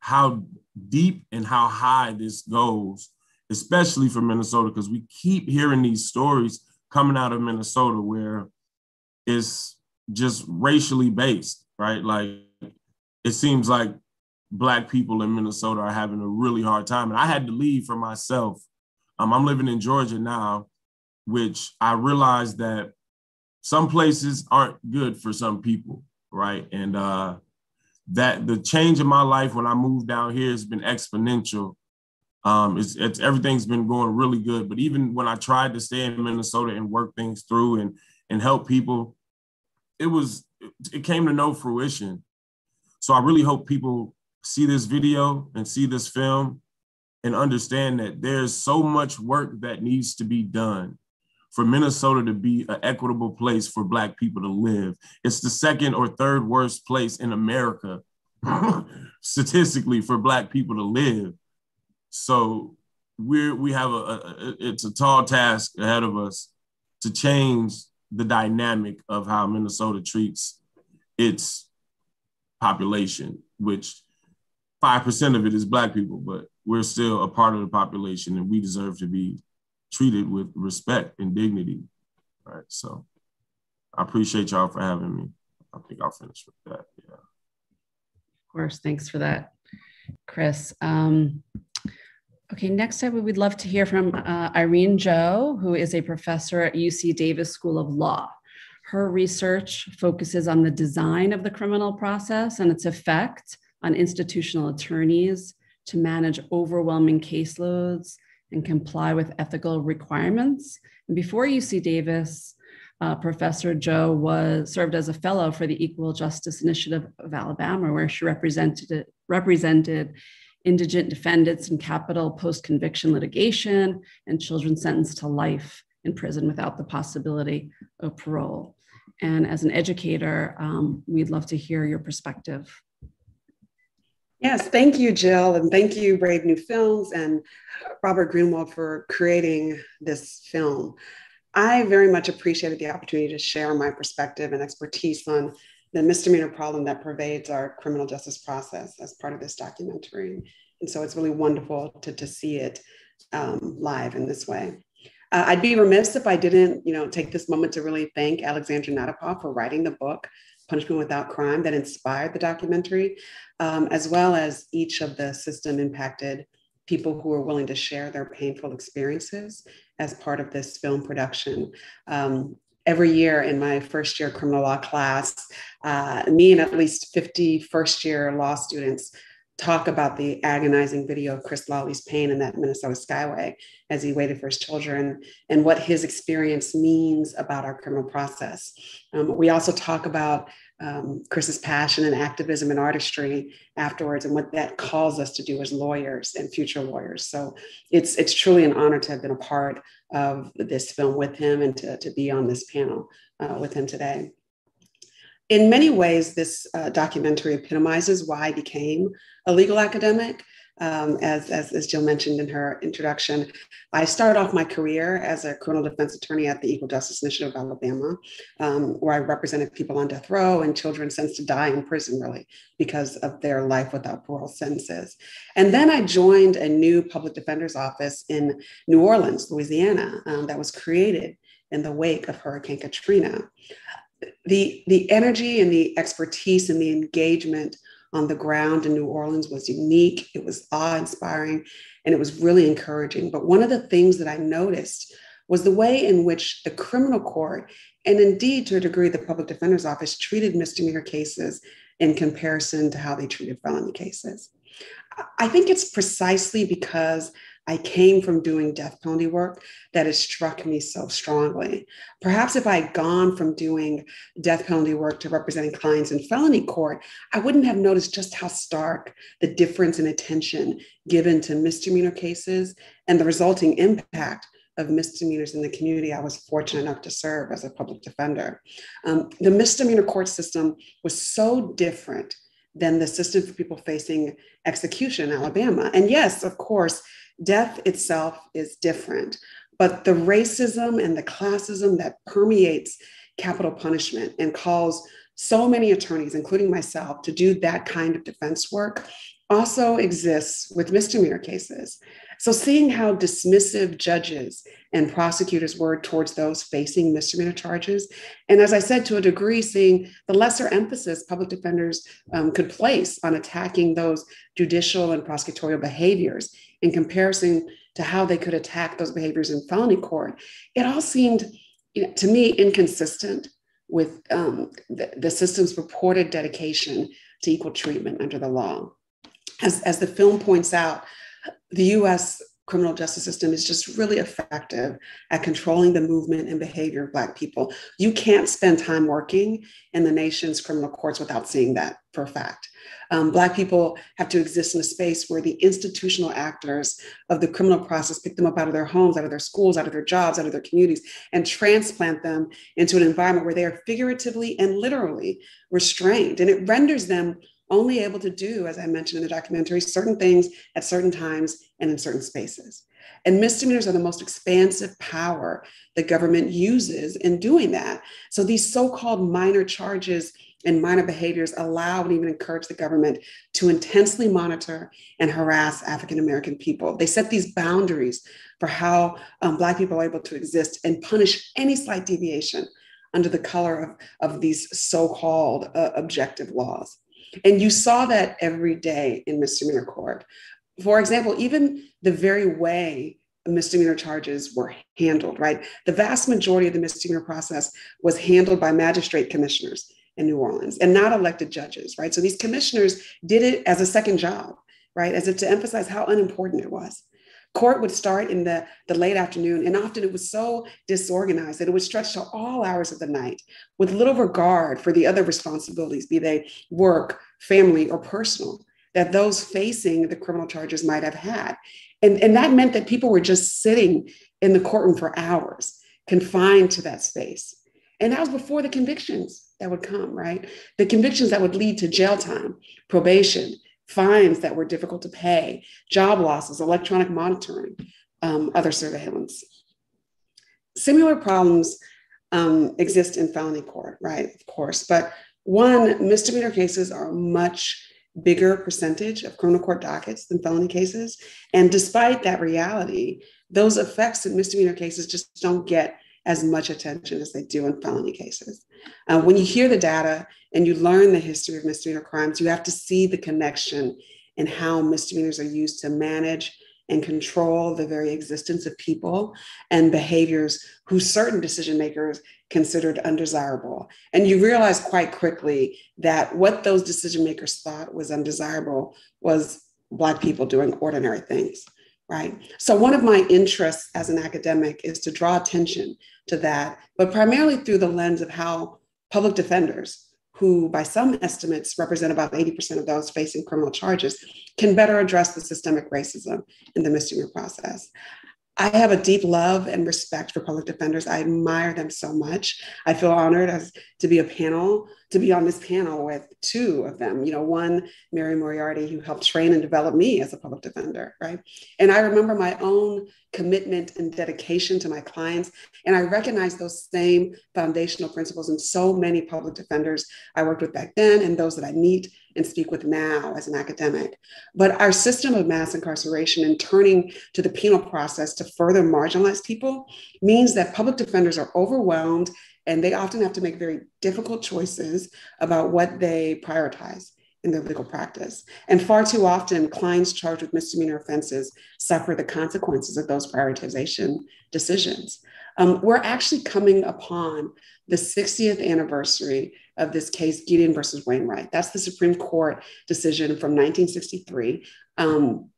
how deep and how high this goes, especially for Minnesota, because we keep hearing these stories coming out of Minnesota where it's just racially based, right? Like it seems like black people in Minnesota are having a really hard time. And I had to leave for myself. Um, I'm living in Georgia now, which I realized that some places aren't good for some people, right? And uh, that the change in my life when I moved down here has been exponential. Um, it's, it's everything's been going really good. But even when I tried to stay in Minnesota and work things through and and help people, it was it came to no fruition. So I really hope people see this video and see this film and understand that there's so much work that needs to be done for Minnesota to be an equitable place for Black people to live. It's the second or third worst place in America, statistically, for Black people to live. So we're we have a, a it's a tall task ahead of us to change the dynamic of how Minnesota treats its population, which 5% of it is Black people, but we're still a part of the population and we deserve to be treated with respect and dignity. Right. So I appreciate y'all for having me. I think I'll finish with that. Yeah. Of course. Thanks for that, Chris. Um, okay, next up, we would love to hear from uh, Irene Joe, who is a professor at UC Davis School of Law. Her research focuses on the design of the criminal process and its effect on institutional attorneys to manage overwhelming caseloads and comply with ethical requirements. And before UC Davis, uh, Professor Joe was served as a fellow for the Equal Justice Initiative of Alabama, where she represented represented indigent defendants in capital post-conviction litigation and children sentenced to life in prison without the possibility of parole. And as an educator, um, we'd love to hear your perspective. Yes, thank you, Jill, and thank you, Brave New Films and Robert Greenwald for creating this film. I very much appreciated the opportunity to share my perspective and expertise on the misdemeanor problem that pervades our criminal justice process as part of this documentary. And so it's really wonderful to, to see it um, live in this way. Uh, I'd be remiss if I didn't, you know, take this moment to really thank Alexandra Natapoff for writing the book Punishment Without Crime that inspired the documentary, um, as well as each of the system impacted people who were willing to share their painful experiences as part of this film production. Um, every year in my first year criminal law class, uh, me and at least 50 first year law students talk about the agonizing video of Chris Lollie's pain in that Minnesota Skyway as he waited for his children and what his experience means about our criminal process. Um, we also talk about um, Chris's passion and activism and artistry afterwards and what that calls us to do as lawyers and future lawyers. So it's, it's truly an honor to have been a part of this film with him and to, to be on this panel uh, with him today in many ways, this uh, documentary epitomizes why I became a legal academic. Um, as, as, as, Jill mentioned in her introduction, I started off my career as a criminal defense attorney at the Equal Justice Initiative of Alabama, um, where I represented people on death row and children sentenced to die in prison, really, because of their life without parole sentences. And then I joined a new public defender's office in New Orleans, Louisiana, um, that was created in the wake of Hurricane Katrina the the energy and the expertise and the engagement on the ground in New Orleans was unique. It was awe-inspiring and it was really encouraging. But one of the things that I noticed was the way in which the criminal court and indeed to a degree the public defender's office treated misdemeanor cases in comparison to how they treated felony cases. I think it's precisely because I came from doing death penalty work that has struck me so strongly. Perhaps if I had gone from doing death penalty work to representing clients in felony court, I wouldn't have noticed just how stark the difference in attention given to misdemeanor cases and the resulting impact of misdemeanors in the community I was fortunate enough to serve as a public defender. Um, the misdemeanor court system was so different than the system for people facing execution in Alabama. And yes, of course, death itself is different, but the racism and the classism that permeates capital punishment and calls so many attorneys, including myself, to do that kind of defense work also exists with misdemeanor cases. So, seeing how dismissive judges and prosecutors were towards those facing misdemeanor charges, and as I said, to a degree, seeing the lesser emphasis public defenders um, could place on attacking those judicial and prosecutorial behaviors in comparison to how they could attack those behaviors in felony court, it all seemed you know, to me inconsistent with um, the, the system's purported dedication to equal treatment under the law. As, as the film points out, the US criminal justice system is just really effective at controlling the movement and behavior of Black people. You can't spend time working in the nation's criminal courts without seeing that for a fact. Um, Black people have to exist in a space where the institutional actors of the criminal process pick them up out of their homes, out of their schools, out of their jobs, out of their communities, and transplant them into an environment where they are figuratively and literally restrained. And it renders them only able to do, as I mentioned in the documentary, certain things at certain times and in certain spaces. And misdemeanors are the most expansive power the government uses in doing that. So these so called minor charges and minor behaviors allow and even encourage the government to intensely monitor and harass African American people. They set these boundaries for how um, Black people are able to exist and punish any slight deviation under the color of, of these so called uh, objective laws. And you saw that every day in misdemeanor court. For example, even the very way misdemeanor charges were handled, right? The vast majority of the misdemeanor process was handled by magistrate commissioners in New Orleans and not elected judges, right? So these commissioners did it as a second job, right? As if to emphasize how unimportant it was. Court would start in the, the late afternoon, and often it was so disorganized that it would stretch to all hours of the night with little regard for the other responsibilities, be they work, family, or personal, that those facing the criminal charges might have had. And, and that meant that people were just sitting in the courtroom for hours, confined to that space. And that was before the convictions that would come, right? The convictions that would lead to jail time, probation, fines that were difficult to pay, job losses, electronic monitoring, um, other surveillance. Similar problems um, exist in felony court, right? Of course. But one, misdemeanor cases are a much bigger percentage of criminal court dockets than felony cases. And despite that reality, those effects in misdemeanor cases just don't get as much attention as they do in felony cases. Uh, when you hear the data and you learn the history of misdemeanor crimes, you have to see the connection in how misdemeanors are used to manage and control the very existence of people and behaviors who certain decision makers considered undesirable. And you realize quite quickly that what those decision makers thought was undesirable was Black people doing ordinary things right? So, one of my interests as an academic is to draw attention to that, but primarily through the lens of how public defenders, who by some estimates represent about 80% of those facing criminal charges, can better address the systemic racism in the misdemeanor process. I have a deep love and respect for public defenders. I admire them so much. I feel honored as to be a panel, to be on this panel with two of them. You know, one, Mary Moriarty, who helped train and develop me as a public defender, right? And I remember my own commitment and dedication to my clients. And I recognize those same foundational principles in so many public defenders I worked with back then and those that I meet and speak with now as an academic. But our system of mass incarceration and turning to the penal process to further marginalize people means that public defenders are overwhelmed and they often have to make very difficult choices about what they prioritize in their legal practice. And far too often, clients charged with misdemeanor offenses suffer the consequences of those prioritization decisions. Um, we're actually coming upon the 60th anniversary of this case, Gideon versus Wainwright. That's the Supreme Court decision from 1963. Um,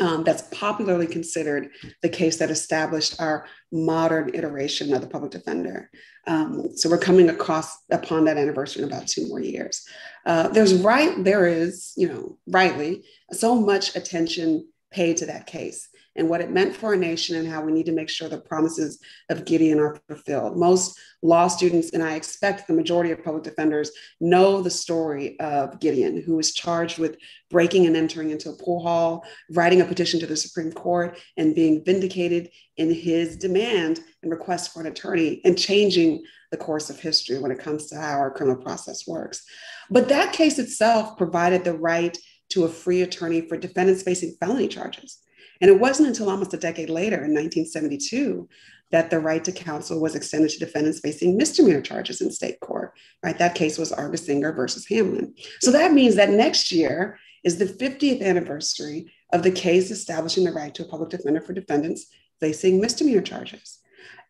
um, that's popularly considered the case that established our modern iteration of the public defender. Um, so we're coming across upon that anniversary in about two more years. Uh, there's right, there is, you know, rightly, so much attention paid to that case and what it meant for our nation and how we need to make sure the promises of Gideon are fulfilled. Most law students, and I expect the majority of public defenders, know the story of Gideon, who was charged with breaking and entering into a pool hall, writing a petition to the Supreme Court, and being vindicated in his demand and request for an attorney and changing the course of history when it comes to how our criminal process works. But that case itself provided the right to a free attorney for defendants facing felony charges. And it wasn't until almost a decade later, in 1972, that the right to counsel was extended to defendants facing misdemeanor charges in state court. Right, that case was Argersinger versus Hamlin. So that means that next year is the 50th anniversary of the case establishing the right to a public defender for defendants facing misdemeanor charges.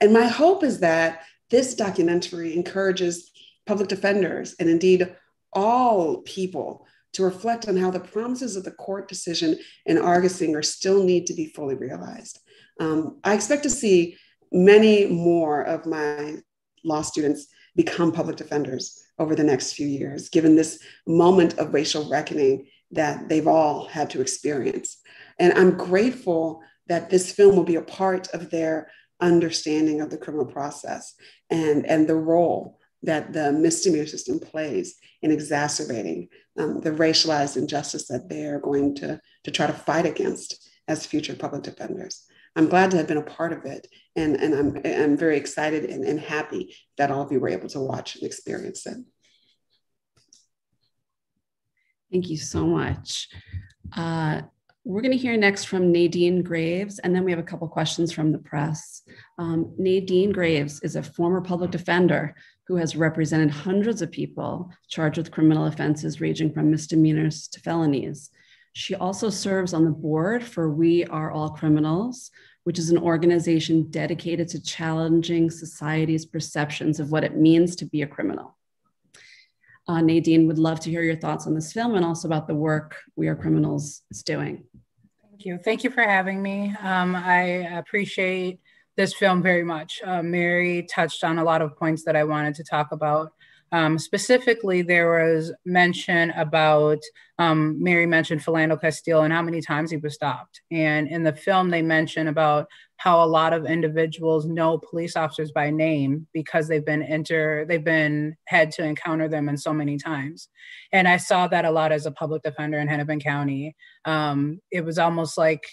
And my hope is that this documentary encourages public defenders and indeed all people to reflect on how the promises of the court decision in Argersinger still need to be fully realized. Um, I expect to see many more of my law students become public defenders over the next few years, given this moment of racial reckoning that they've all had to experience. And I'm grateful that this film will be a part of their understanding of the criminal process and, and the role that the misdemeanor system plays in exacerbating um, the racialized injustice that they're going to, to try to fight against as future public defenders. I'm glad to have been a part of it, and, and I'm, I'm very excited and, and happy that all of you were able to watch and experience it. Thank you so much. Uh, we're going to hear next from Nadine Graves, and then we have a couple questions from the press. Um, Nadine Graves is a former public defender who has represented hundreds of people charged with criminal offenses ranging from misdemeanors to felonies. She also serves on the board for We Are All Criminals, which is an organization dedicated to challenging society's perceptions of what it means to be a criminal. Uh, Nadine would love to hear your thoughts on this film and also about the work We Are Criminals is doing. Thank you. Thank you for having me. Um, I appreciate this film very much. Uh, Mary touched on a lot of points that I wanted to talk about. Um, specifically, there was mention about um, Mary mentioned Philando Castile and how many times he was stopped. And in the film, they mention about how a lot of individuals know police officers by name because they've been enter they've been had to encounter them in so many times. And I saw that a lot as a public defender in Hennepin County. Um, it was almost like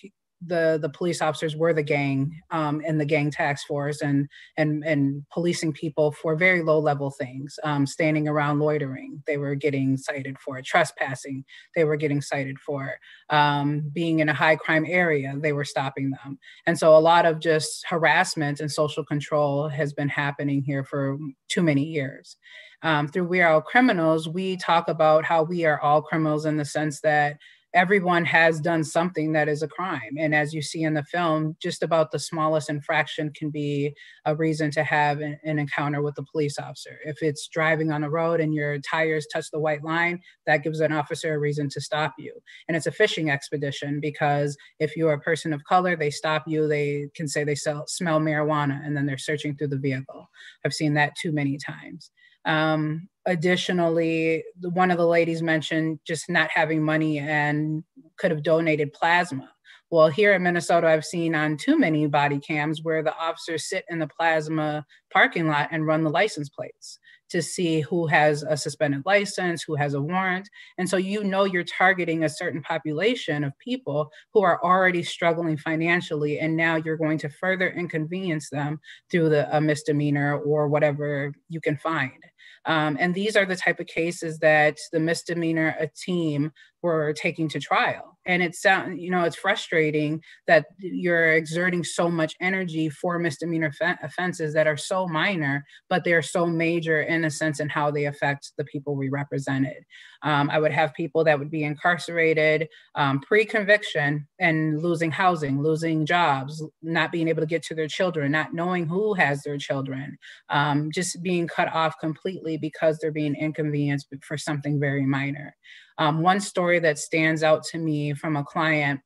the the police officers were the gang um, and the gang task force and and and policing people for very low level things um, standing around loitering. They were getting cited for trespassing. They were getting cited for um, being in a high crime area. They were stopping them. And so a lot of just harassment and social control has been happening here for too many years. Um, through we are all criminals we talk about how we are all criminals in the sense that everyone has done something that is a crime. And as you see in the film, just about the smallest infraction can be a reason to have an, an, encounter with a police officer. If it's driving on the road and your tires touch the white line, that gives an officer a reason to stop you. And it's a fishing expedition because if you're a person of color, they stop you, they can say they sell, smell marijuana and then they're searching through the vehicle. I've seen that too many times. Um, additionally, one of the ladies mentioned just not having money and could have donated plasma. Well, here in Minnesota, I've seen on too many body cams where the officers sit in the plasma parking lot and run the license plates to see who has a suspended license, who has a warrant. And so you know you're targeting a certain population of people who are already struggling financially. And now you're going to further inconvenience them through the, a misdemeanor or whatever you can find. Um, and these are the type of cases that the misdemeanor a team were taking to trial. And it's you know it's frustrating that you're exerting so much energy for misdemeanor offenses that are so minor, but they're so major in a sense in how they affect the people we represented. Um, I would have people that would be incarcerated um, pre-conviction and losing housing, losing jobs, not being able to get to their children, not knowing who has their children, um, just being cut off completely because they're being inconvenienced for something very minor. Um, one story that stands out to me from a client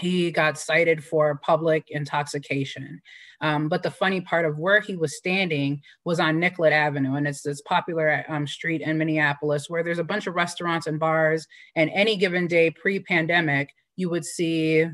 he got cited for public intoxication. Um, but the funny part of where he was standing was on Nicollet Avenue, and it's this popular um, street in Minneapolis where there's a bunch of restaurants and bars. And any given day pre-pandemic, you would see uh,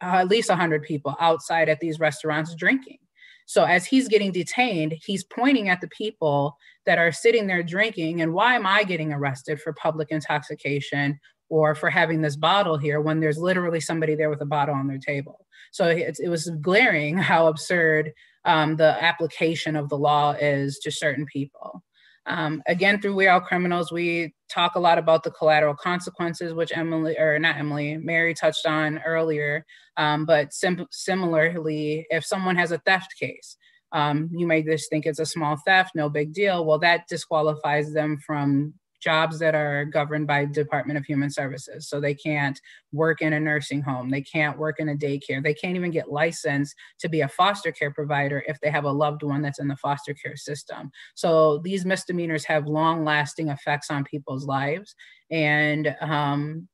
at least 100 people outside at these restaurants drinking. So as he's getting detained, he's pointing at the people that are sitting there drinking. And why am I getting arrested for public intoxication or for having this bottle here when there's literally somebody there with a bottle on their table? So it, it was glaring how absurd um, the application of the law is to certain people. Um, again, through We Are Criminals, we talk a lot about the collateral consequences, which Emily, or not Emily, Mary touched on earlier. Um, but sim- similarly, if someone has a theft case, um, you may just think it's a small theft, no big deal. Well, that disqualifies them from jobs that are governed by Department of Human Services. So they can't work in a nursing home, they can't work in a daycare, they can't even get licensed to be a foster care provider if they have a loved one that's in the foster care system. So these misdemeanors have long lasting effects on people's lives. And um,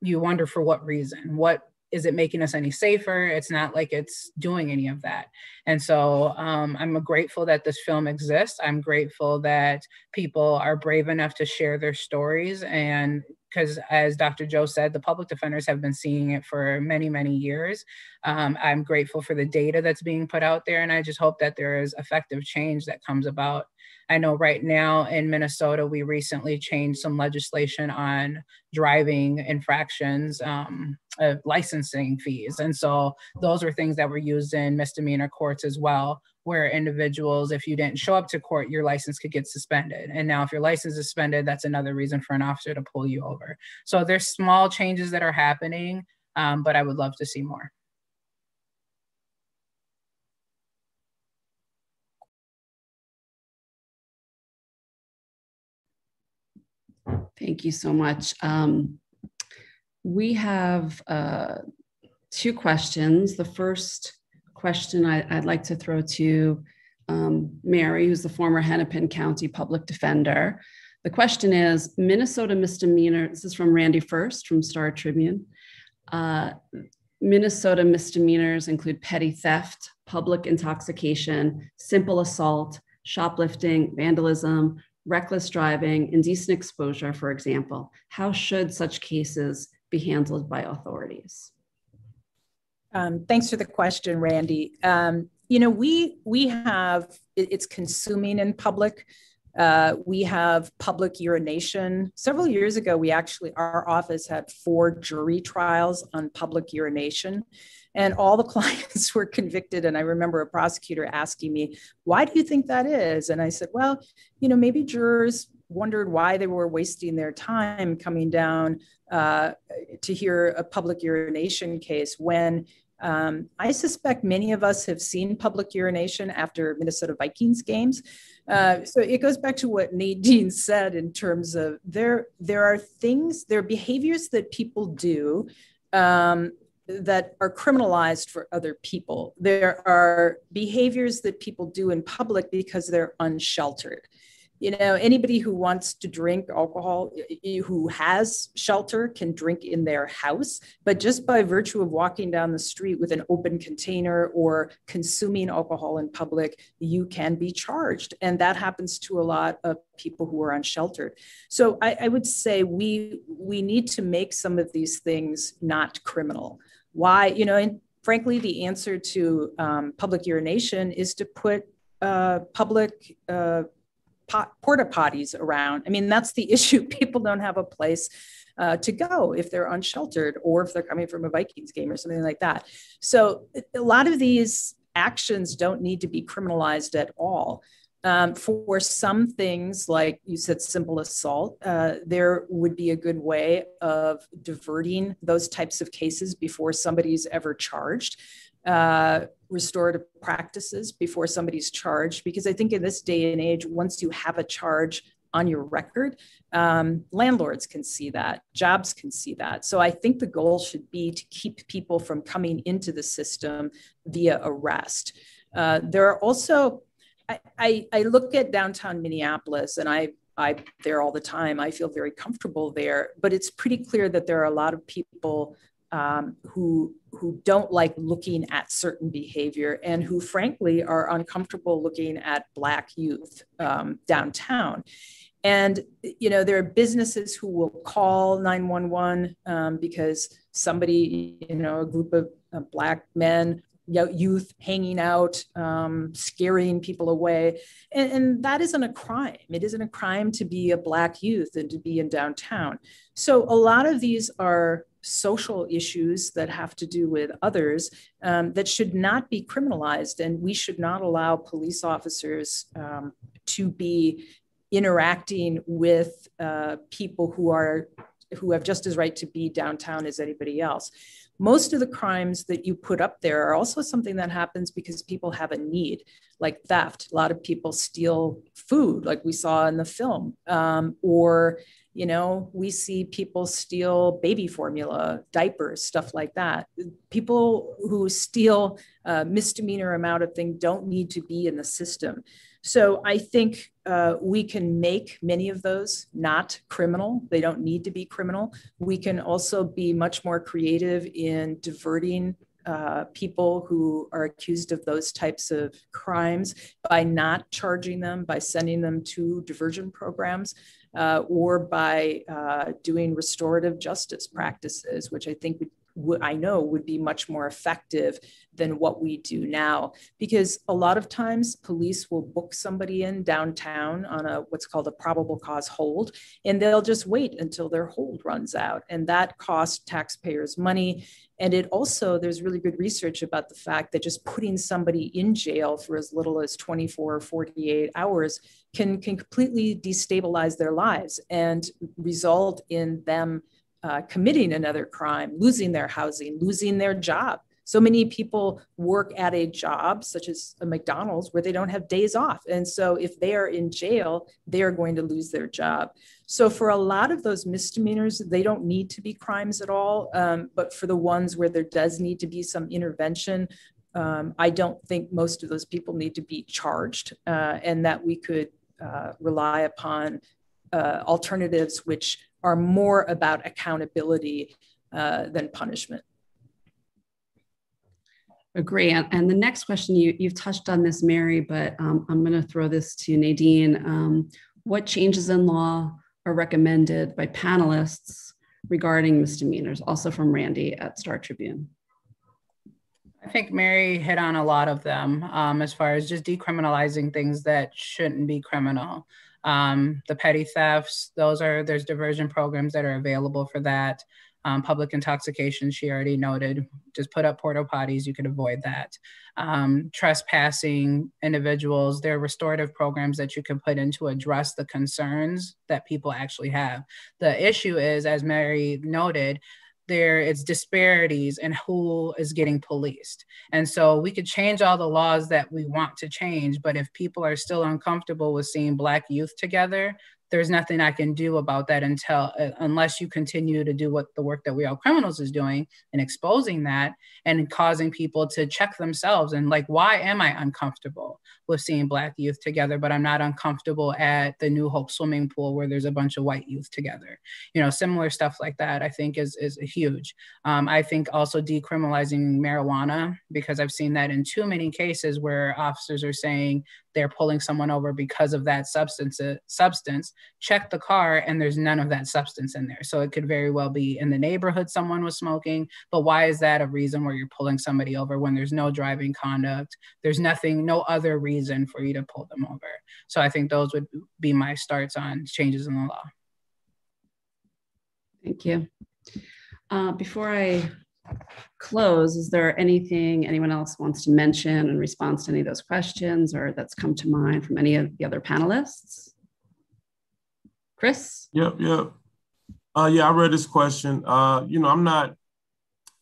you wonder for what reason, what is it making us any safer? It's not like it's doing any of that. And so um, I'm grateful that this film exists. I'm grateful that people are brave enough to share their stories. And because, as Dr. Joe said, the public defenders have been seeing it for many, many years. Um, I'm grateful for the data that's being put out there. And I just hope that there is effective change that comes about I know right now in Minnesota, we recently changed some legislation on driving infractions, um, licensing fees. And so those are things that were used in misdemeanor courts as well, where individuals, if you didn't show up to court, your license could get suspended. And now, if your license is suspended, that's another reason for an officer to pull you over. So there's small changes that are happening, um, but I would love to see more. Thank you so much. Um, we have uh, two questions. The first question I, would like to throw to um, Mary, who's the former Hennepin County Public Defender. The question is Minnesota misdemeanor, this is from Randy Furst from Star Tribune. Uh, Minnesota misdemeanors include petty theft, public intoxication, simple assault, shoplifting, vandalism, reckless driving, indecent exposure, for example, how should such cases be handled by authorities? Um, thanks for the question, Randy. Um, you know, we we have it's consuming in public. Uh, we have public urination. Several years ago, we actually our office had four jury trials on public urination and all the clients were convicted and i remember a prosecutor asking me why do you think that is and i said well you know maybe jurors wondered why they were wasting their time coming down uh, to hear a public urination case when um, I suspect many of us have seen public urination after Minnesota Vikings games. Uh, so it goes back to what Nadine said in terms of there, there are things, there are behaviors that people do um, that are criminalized for other people. There are behaviors that people do in public because they're unsheltered. You know, anybody who wants to drink alcohol, who has shelter, can drink in their house. But just by virtue of walking down the street with an open container or consuming alcohol in public, you can be charged. And that happens to a lot of people who are unsheltered. So I, I would say we we need to make some of these things not criminal why, you know, and frankly, the answer to um, public urination is to put uh, public uh, pot, porta potties around. I mean, that's the issue. People don't have a place uh, to go if they're unsheltered or if they're coming from a Vikings game or something like that. So a lot of these actions don't need to be criminalized at all. Um, for some things, like you said, simple assault, uh, there would be a good way of diverting those types of cases before somebody's ever charged. Uh, restorative practices before somebody's charged, because I think in this day and age, once you have a charge on your record, um, landlords can see that, jobs can see that. So I think the goal should be to keep people from coming into the system via arrest. Uh, there are also I, I, look at downtown Minneapolis and I, I'm there all the time. I feel very comfortable there, but it's pretty clear that there are a lot of people um, who who don't like looking at certain behavior and who frankly are uncomfortable looking at black youth um, downtown and you know there are businesses who will call 911 um, because somebody you know a group of uh, black men youth hanging out, um, scaring people away. And, and, that isn't a crime. It isn't a crime to be a Black youth and to be in downtown. So a lot of these are social issues that have to do with others um, that should not be criminalized. And we should not allow police officers um, to be interacting with uh, people who are who have just as right to be downtown as anybody else most of the crimes that you put up there are also something that happens because people have a need, like theft. A lot of people steal food, like we saw in the film, um, or you know we see people steal baby formula diapers stuff like that people who steal a misdemeanor amount of thing don't need to be in the system so I think uh, we can make many of those not criminal. They don't need to be criminal. We can also be much more creative in diverting uh, people who are accused of those types of crimes by not charging them, by sending them to diversion programs, uh, or by uh, doing restorative justice practices, which I think would I know would be much more effective than what we do now. Because a lot of times police will book somebody in downtown on a what's called a probable cause hold and they'll just wait until their hold runs out and that costs taxpayers money and it also there's really good research about the fact that just putting somebody in jail for as little as 24 or 48 hours can, can completely destabilize their lives and result in them uh, committing another crime, losing their housing, losing their job. So many people work at a job, such as a McDonald's, where they don't have days off. And so if they are in jail, they are going to lose their job. So for a lot of those misdemeanors, they don't need to be crimes at all. Um, but for the ones where there does need to be some intervention, um, I don't think most of those people need to be charged uh, and that we could uh, rely upon uh, alternatives which are more about accountability uh, than punishment. Agree. And the next question, you, you've touched on this, Mary, but um, I'm going to throw this to Nadine. Um, what changes in law are recommended by panelists regarding misdemeanors? Also from Randy at Star Tribune. I think Mary hit on a lot of them um, as far as just decriminalizing things that shouldn't be criminal. Um, the petty thefts, those are, there's diversion programs that are available for that. Um, public intoxication, she already noted, just put up porta potties, you could avoid that. Um, trespassing individuals, there are restorative programs that you can put in to address the concerns that people actually have. The issue is, as Mary noted, there is disparities in who is getting policed and so we could change all the laws that we want to change but if people are still uncomfortable with seeing black youth together there's nothing I can do about that until uh, unless you continue to do what the work that We Are Criminals is doing and exposing that and causing people to check themselves and like why am I uncomfortable with seeing black youth together but I'm not uncomfortable at the New Hope swimming pool where there's a bunch of white youth together? You know similar stuff like that I think is is huge. Um, I think also decriminalizing marijuana because I've seen that in too many cases where officers are saying they're pulling someone over because of that substance substance check the car and there's none of that substance in there. So it could very well be in the neighborhood someone was smoking but why is that a reason where you're pulling somebody over when there's no driving conduct? There's nothing no other reason for you to pull them over. So i think those would be my starts on changes in the law. Thank you. Uh, before i close, is there anything anyone else wants to mention in response to any of those questions or that's come to mind from any of the other panelists? Chris? Yep, yep. Uh, yeah, I read this question. Uh, you know, I'm not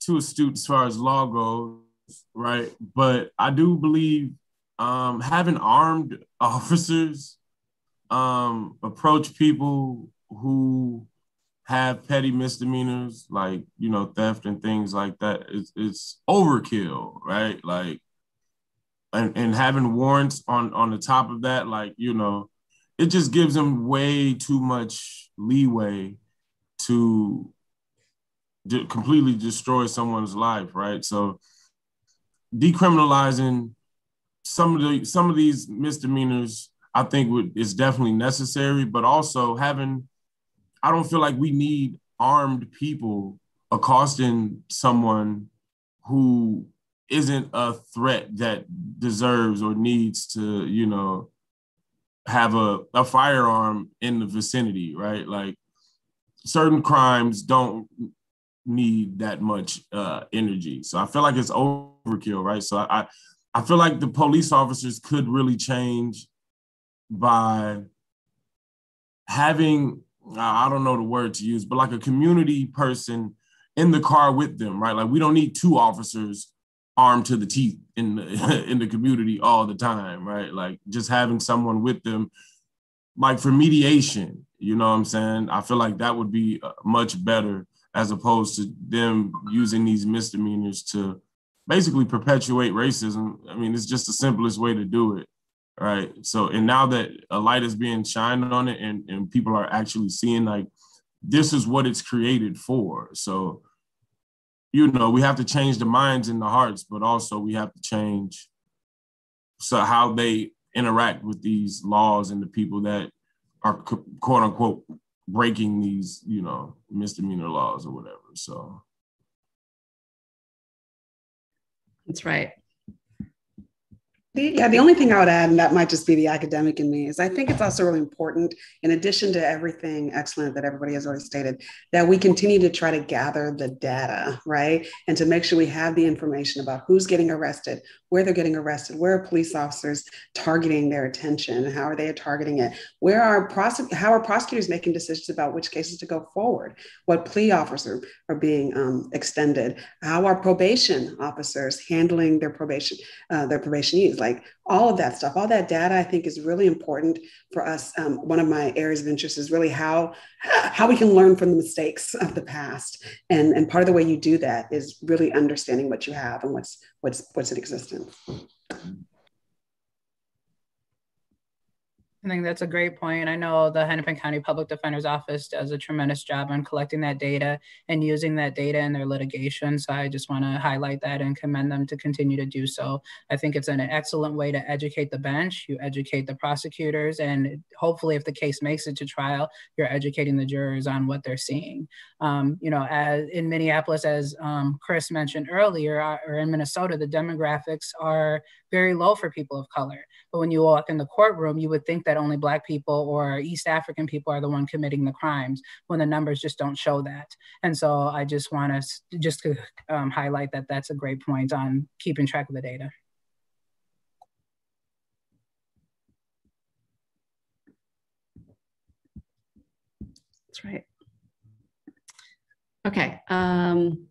too astute as far as law goes, right? But I do believe um, having armed officers um, approach people who have petty misdemeanors like you know theft and things like that it's, it's overkill right like and, and having warrants on on the top of that like you know it just gives them way too much leeway to completely destroy someone's life, right? So decriminalizing some of the some of these misdemeanors, I think would is definitely necessary, but also having I don't feel like we need armed people accosting someone who isn't a threat that deserves or needs to, you know, have a, a firearm in the vicinity, right? Like certain crimes don't need that much uh, energy. So I feel like it's overkill, right? So I, I feel like the police officers could really change by having I don't know the word to use, but like a community person in the car with them, right? Like we don't need two officers armed to the teeth in the in the community all the time, right? Like just having someone with them, like for mediation, you know what I'm saying? I feel like that would be uh, much better as opposed to them using these misdemeanors to basically perpetuate racism. I mean, it's just the simplest way to do it, right? So, and now that a light is being shined on it and, and people are actually seeing like this is what it's created for. So, you know, we have to change the minds and the hearts, but also we have to change so how they interact with these laws and the people that are quote unquote breaking these, you know, misdemeanor laws or whatever. So that's right. Yeah, the only thing I would add, and that might just be the academic in me, is I think it's also really important, in addition to everything excellent that everybody has already stated, that we continue to try to gather the data, right? And to make sure we have the information about who's getting arrested, where they're getting arrested, where are police officers targeting their attention, how are they targeting it, where are prosec- how are prosecutors making decisions about which cases to go forward, what plea offers are, are being um, extended, how are probation officers handling their probation, uh, their probationees like all of that stuff, all that data, I think is really important for us. Um, one of my areas of interest is really how how we can learn from the mistakes of the past, and and part of the way you do that is really understanding what you have and what's what's what's in existence. I think that's a great point. I know the Hennepin County Public Defender's Office does a tremendous job on collecting that data and using that data in their litigation. So I just want to highlight that and commend them to continue to do so. I think it's an excellent way to educate the bench. You educate the prosecutors, and hopefully, if the case makes it to trial, you're educating the jurors on what they're seeing. Um, you know, as in Minneapolis, as um, Chris mentioned earlier, uh, or in Minnesota, the demographics are very low for people of color. But when you walk in the courtroom, you would think that only Black people or East African people are the one committing the crimes when the numbers just don't show that. And so I just want us just to um, highlight that that's a great point on keeping track of the data. That's right. Okay. Um,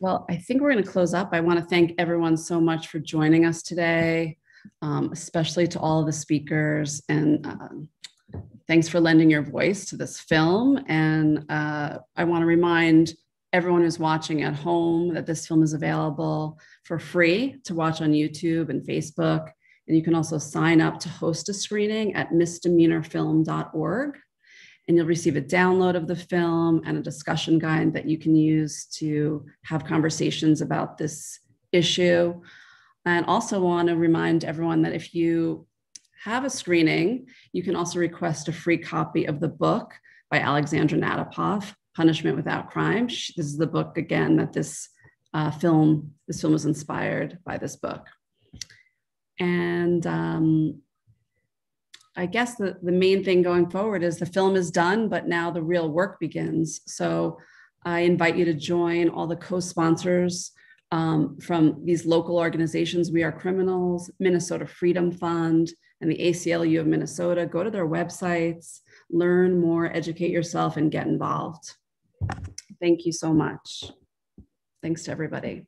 well, I think we're going to close up. I want to thank everyone so much for joining us today um, especially to all of the speakers. And uh, thanks for lending your voice to this film. And uh, I want to remind everyone who's watching at home that this film is available for free to watch on YouTube and Facebook. And you can also sign up to host a screening at misdemeanorfilm.org. And you'll receive a download of the film and a discussion guide that you can use to have conversations about this issue. And also want to remind everyone that if you have a screening, you can also request a free copy of the book by Alexandra Natapoff, Punishment Without Crime. This is the book again that this uh, film, this film was inspired by this book. And um, I guess the, the main thing going forward is the film is done, but now the real work begins. So I invite you to join all the co-sponsors um, from these local organizations, We Are Criminals, Minnesota Freedom Fund, and the ACLU of Minnesota. Go to their websites, learn more, educate yourself, and get involved. Thank you so much. Thanks to everybody.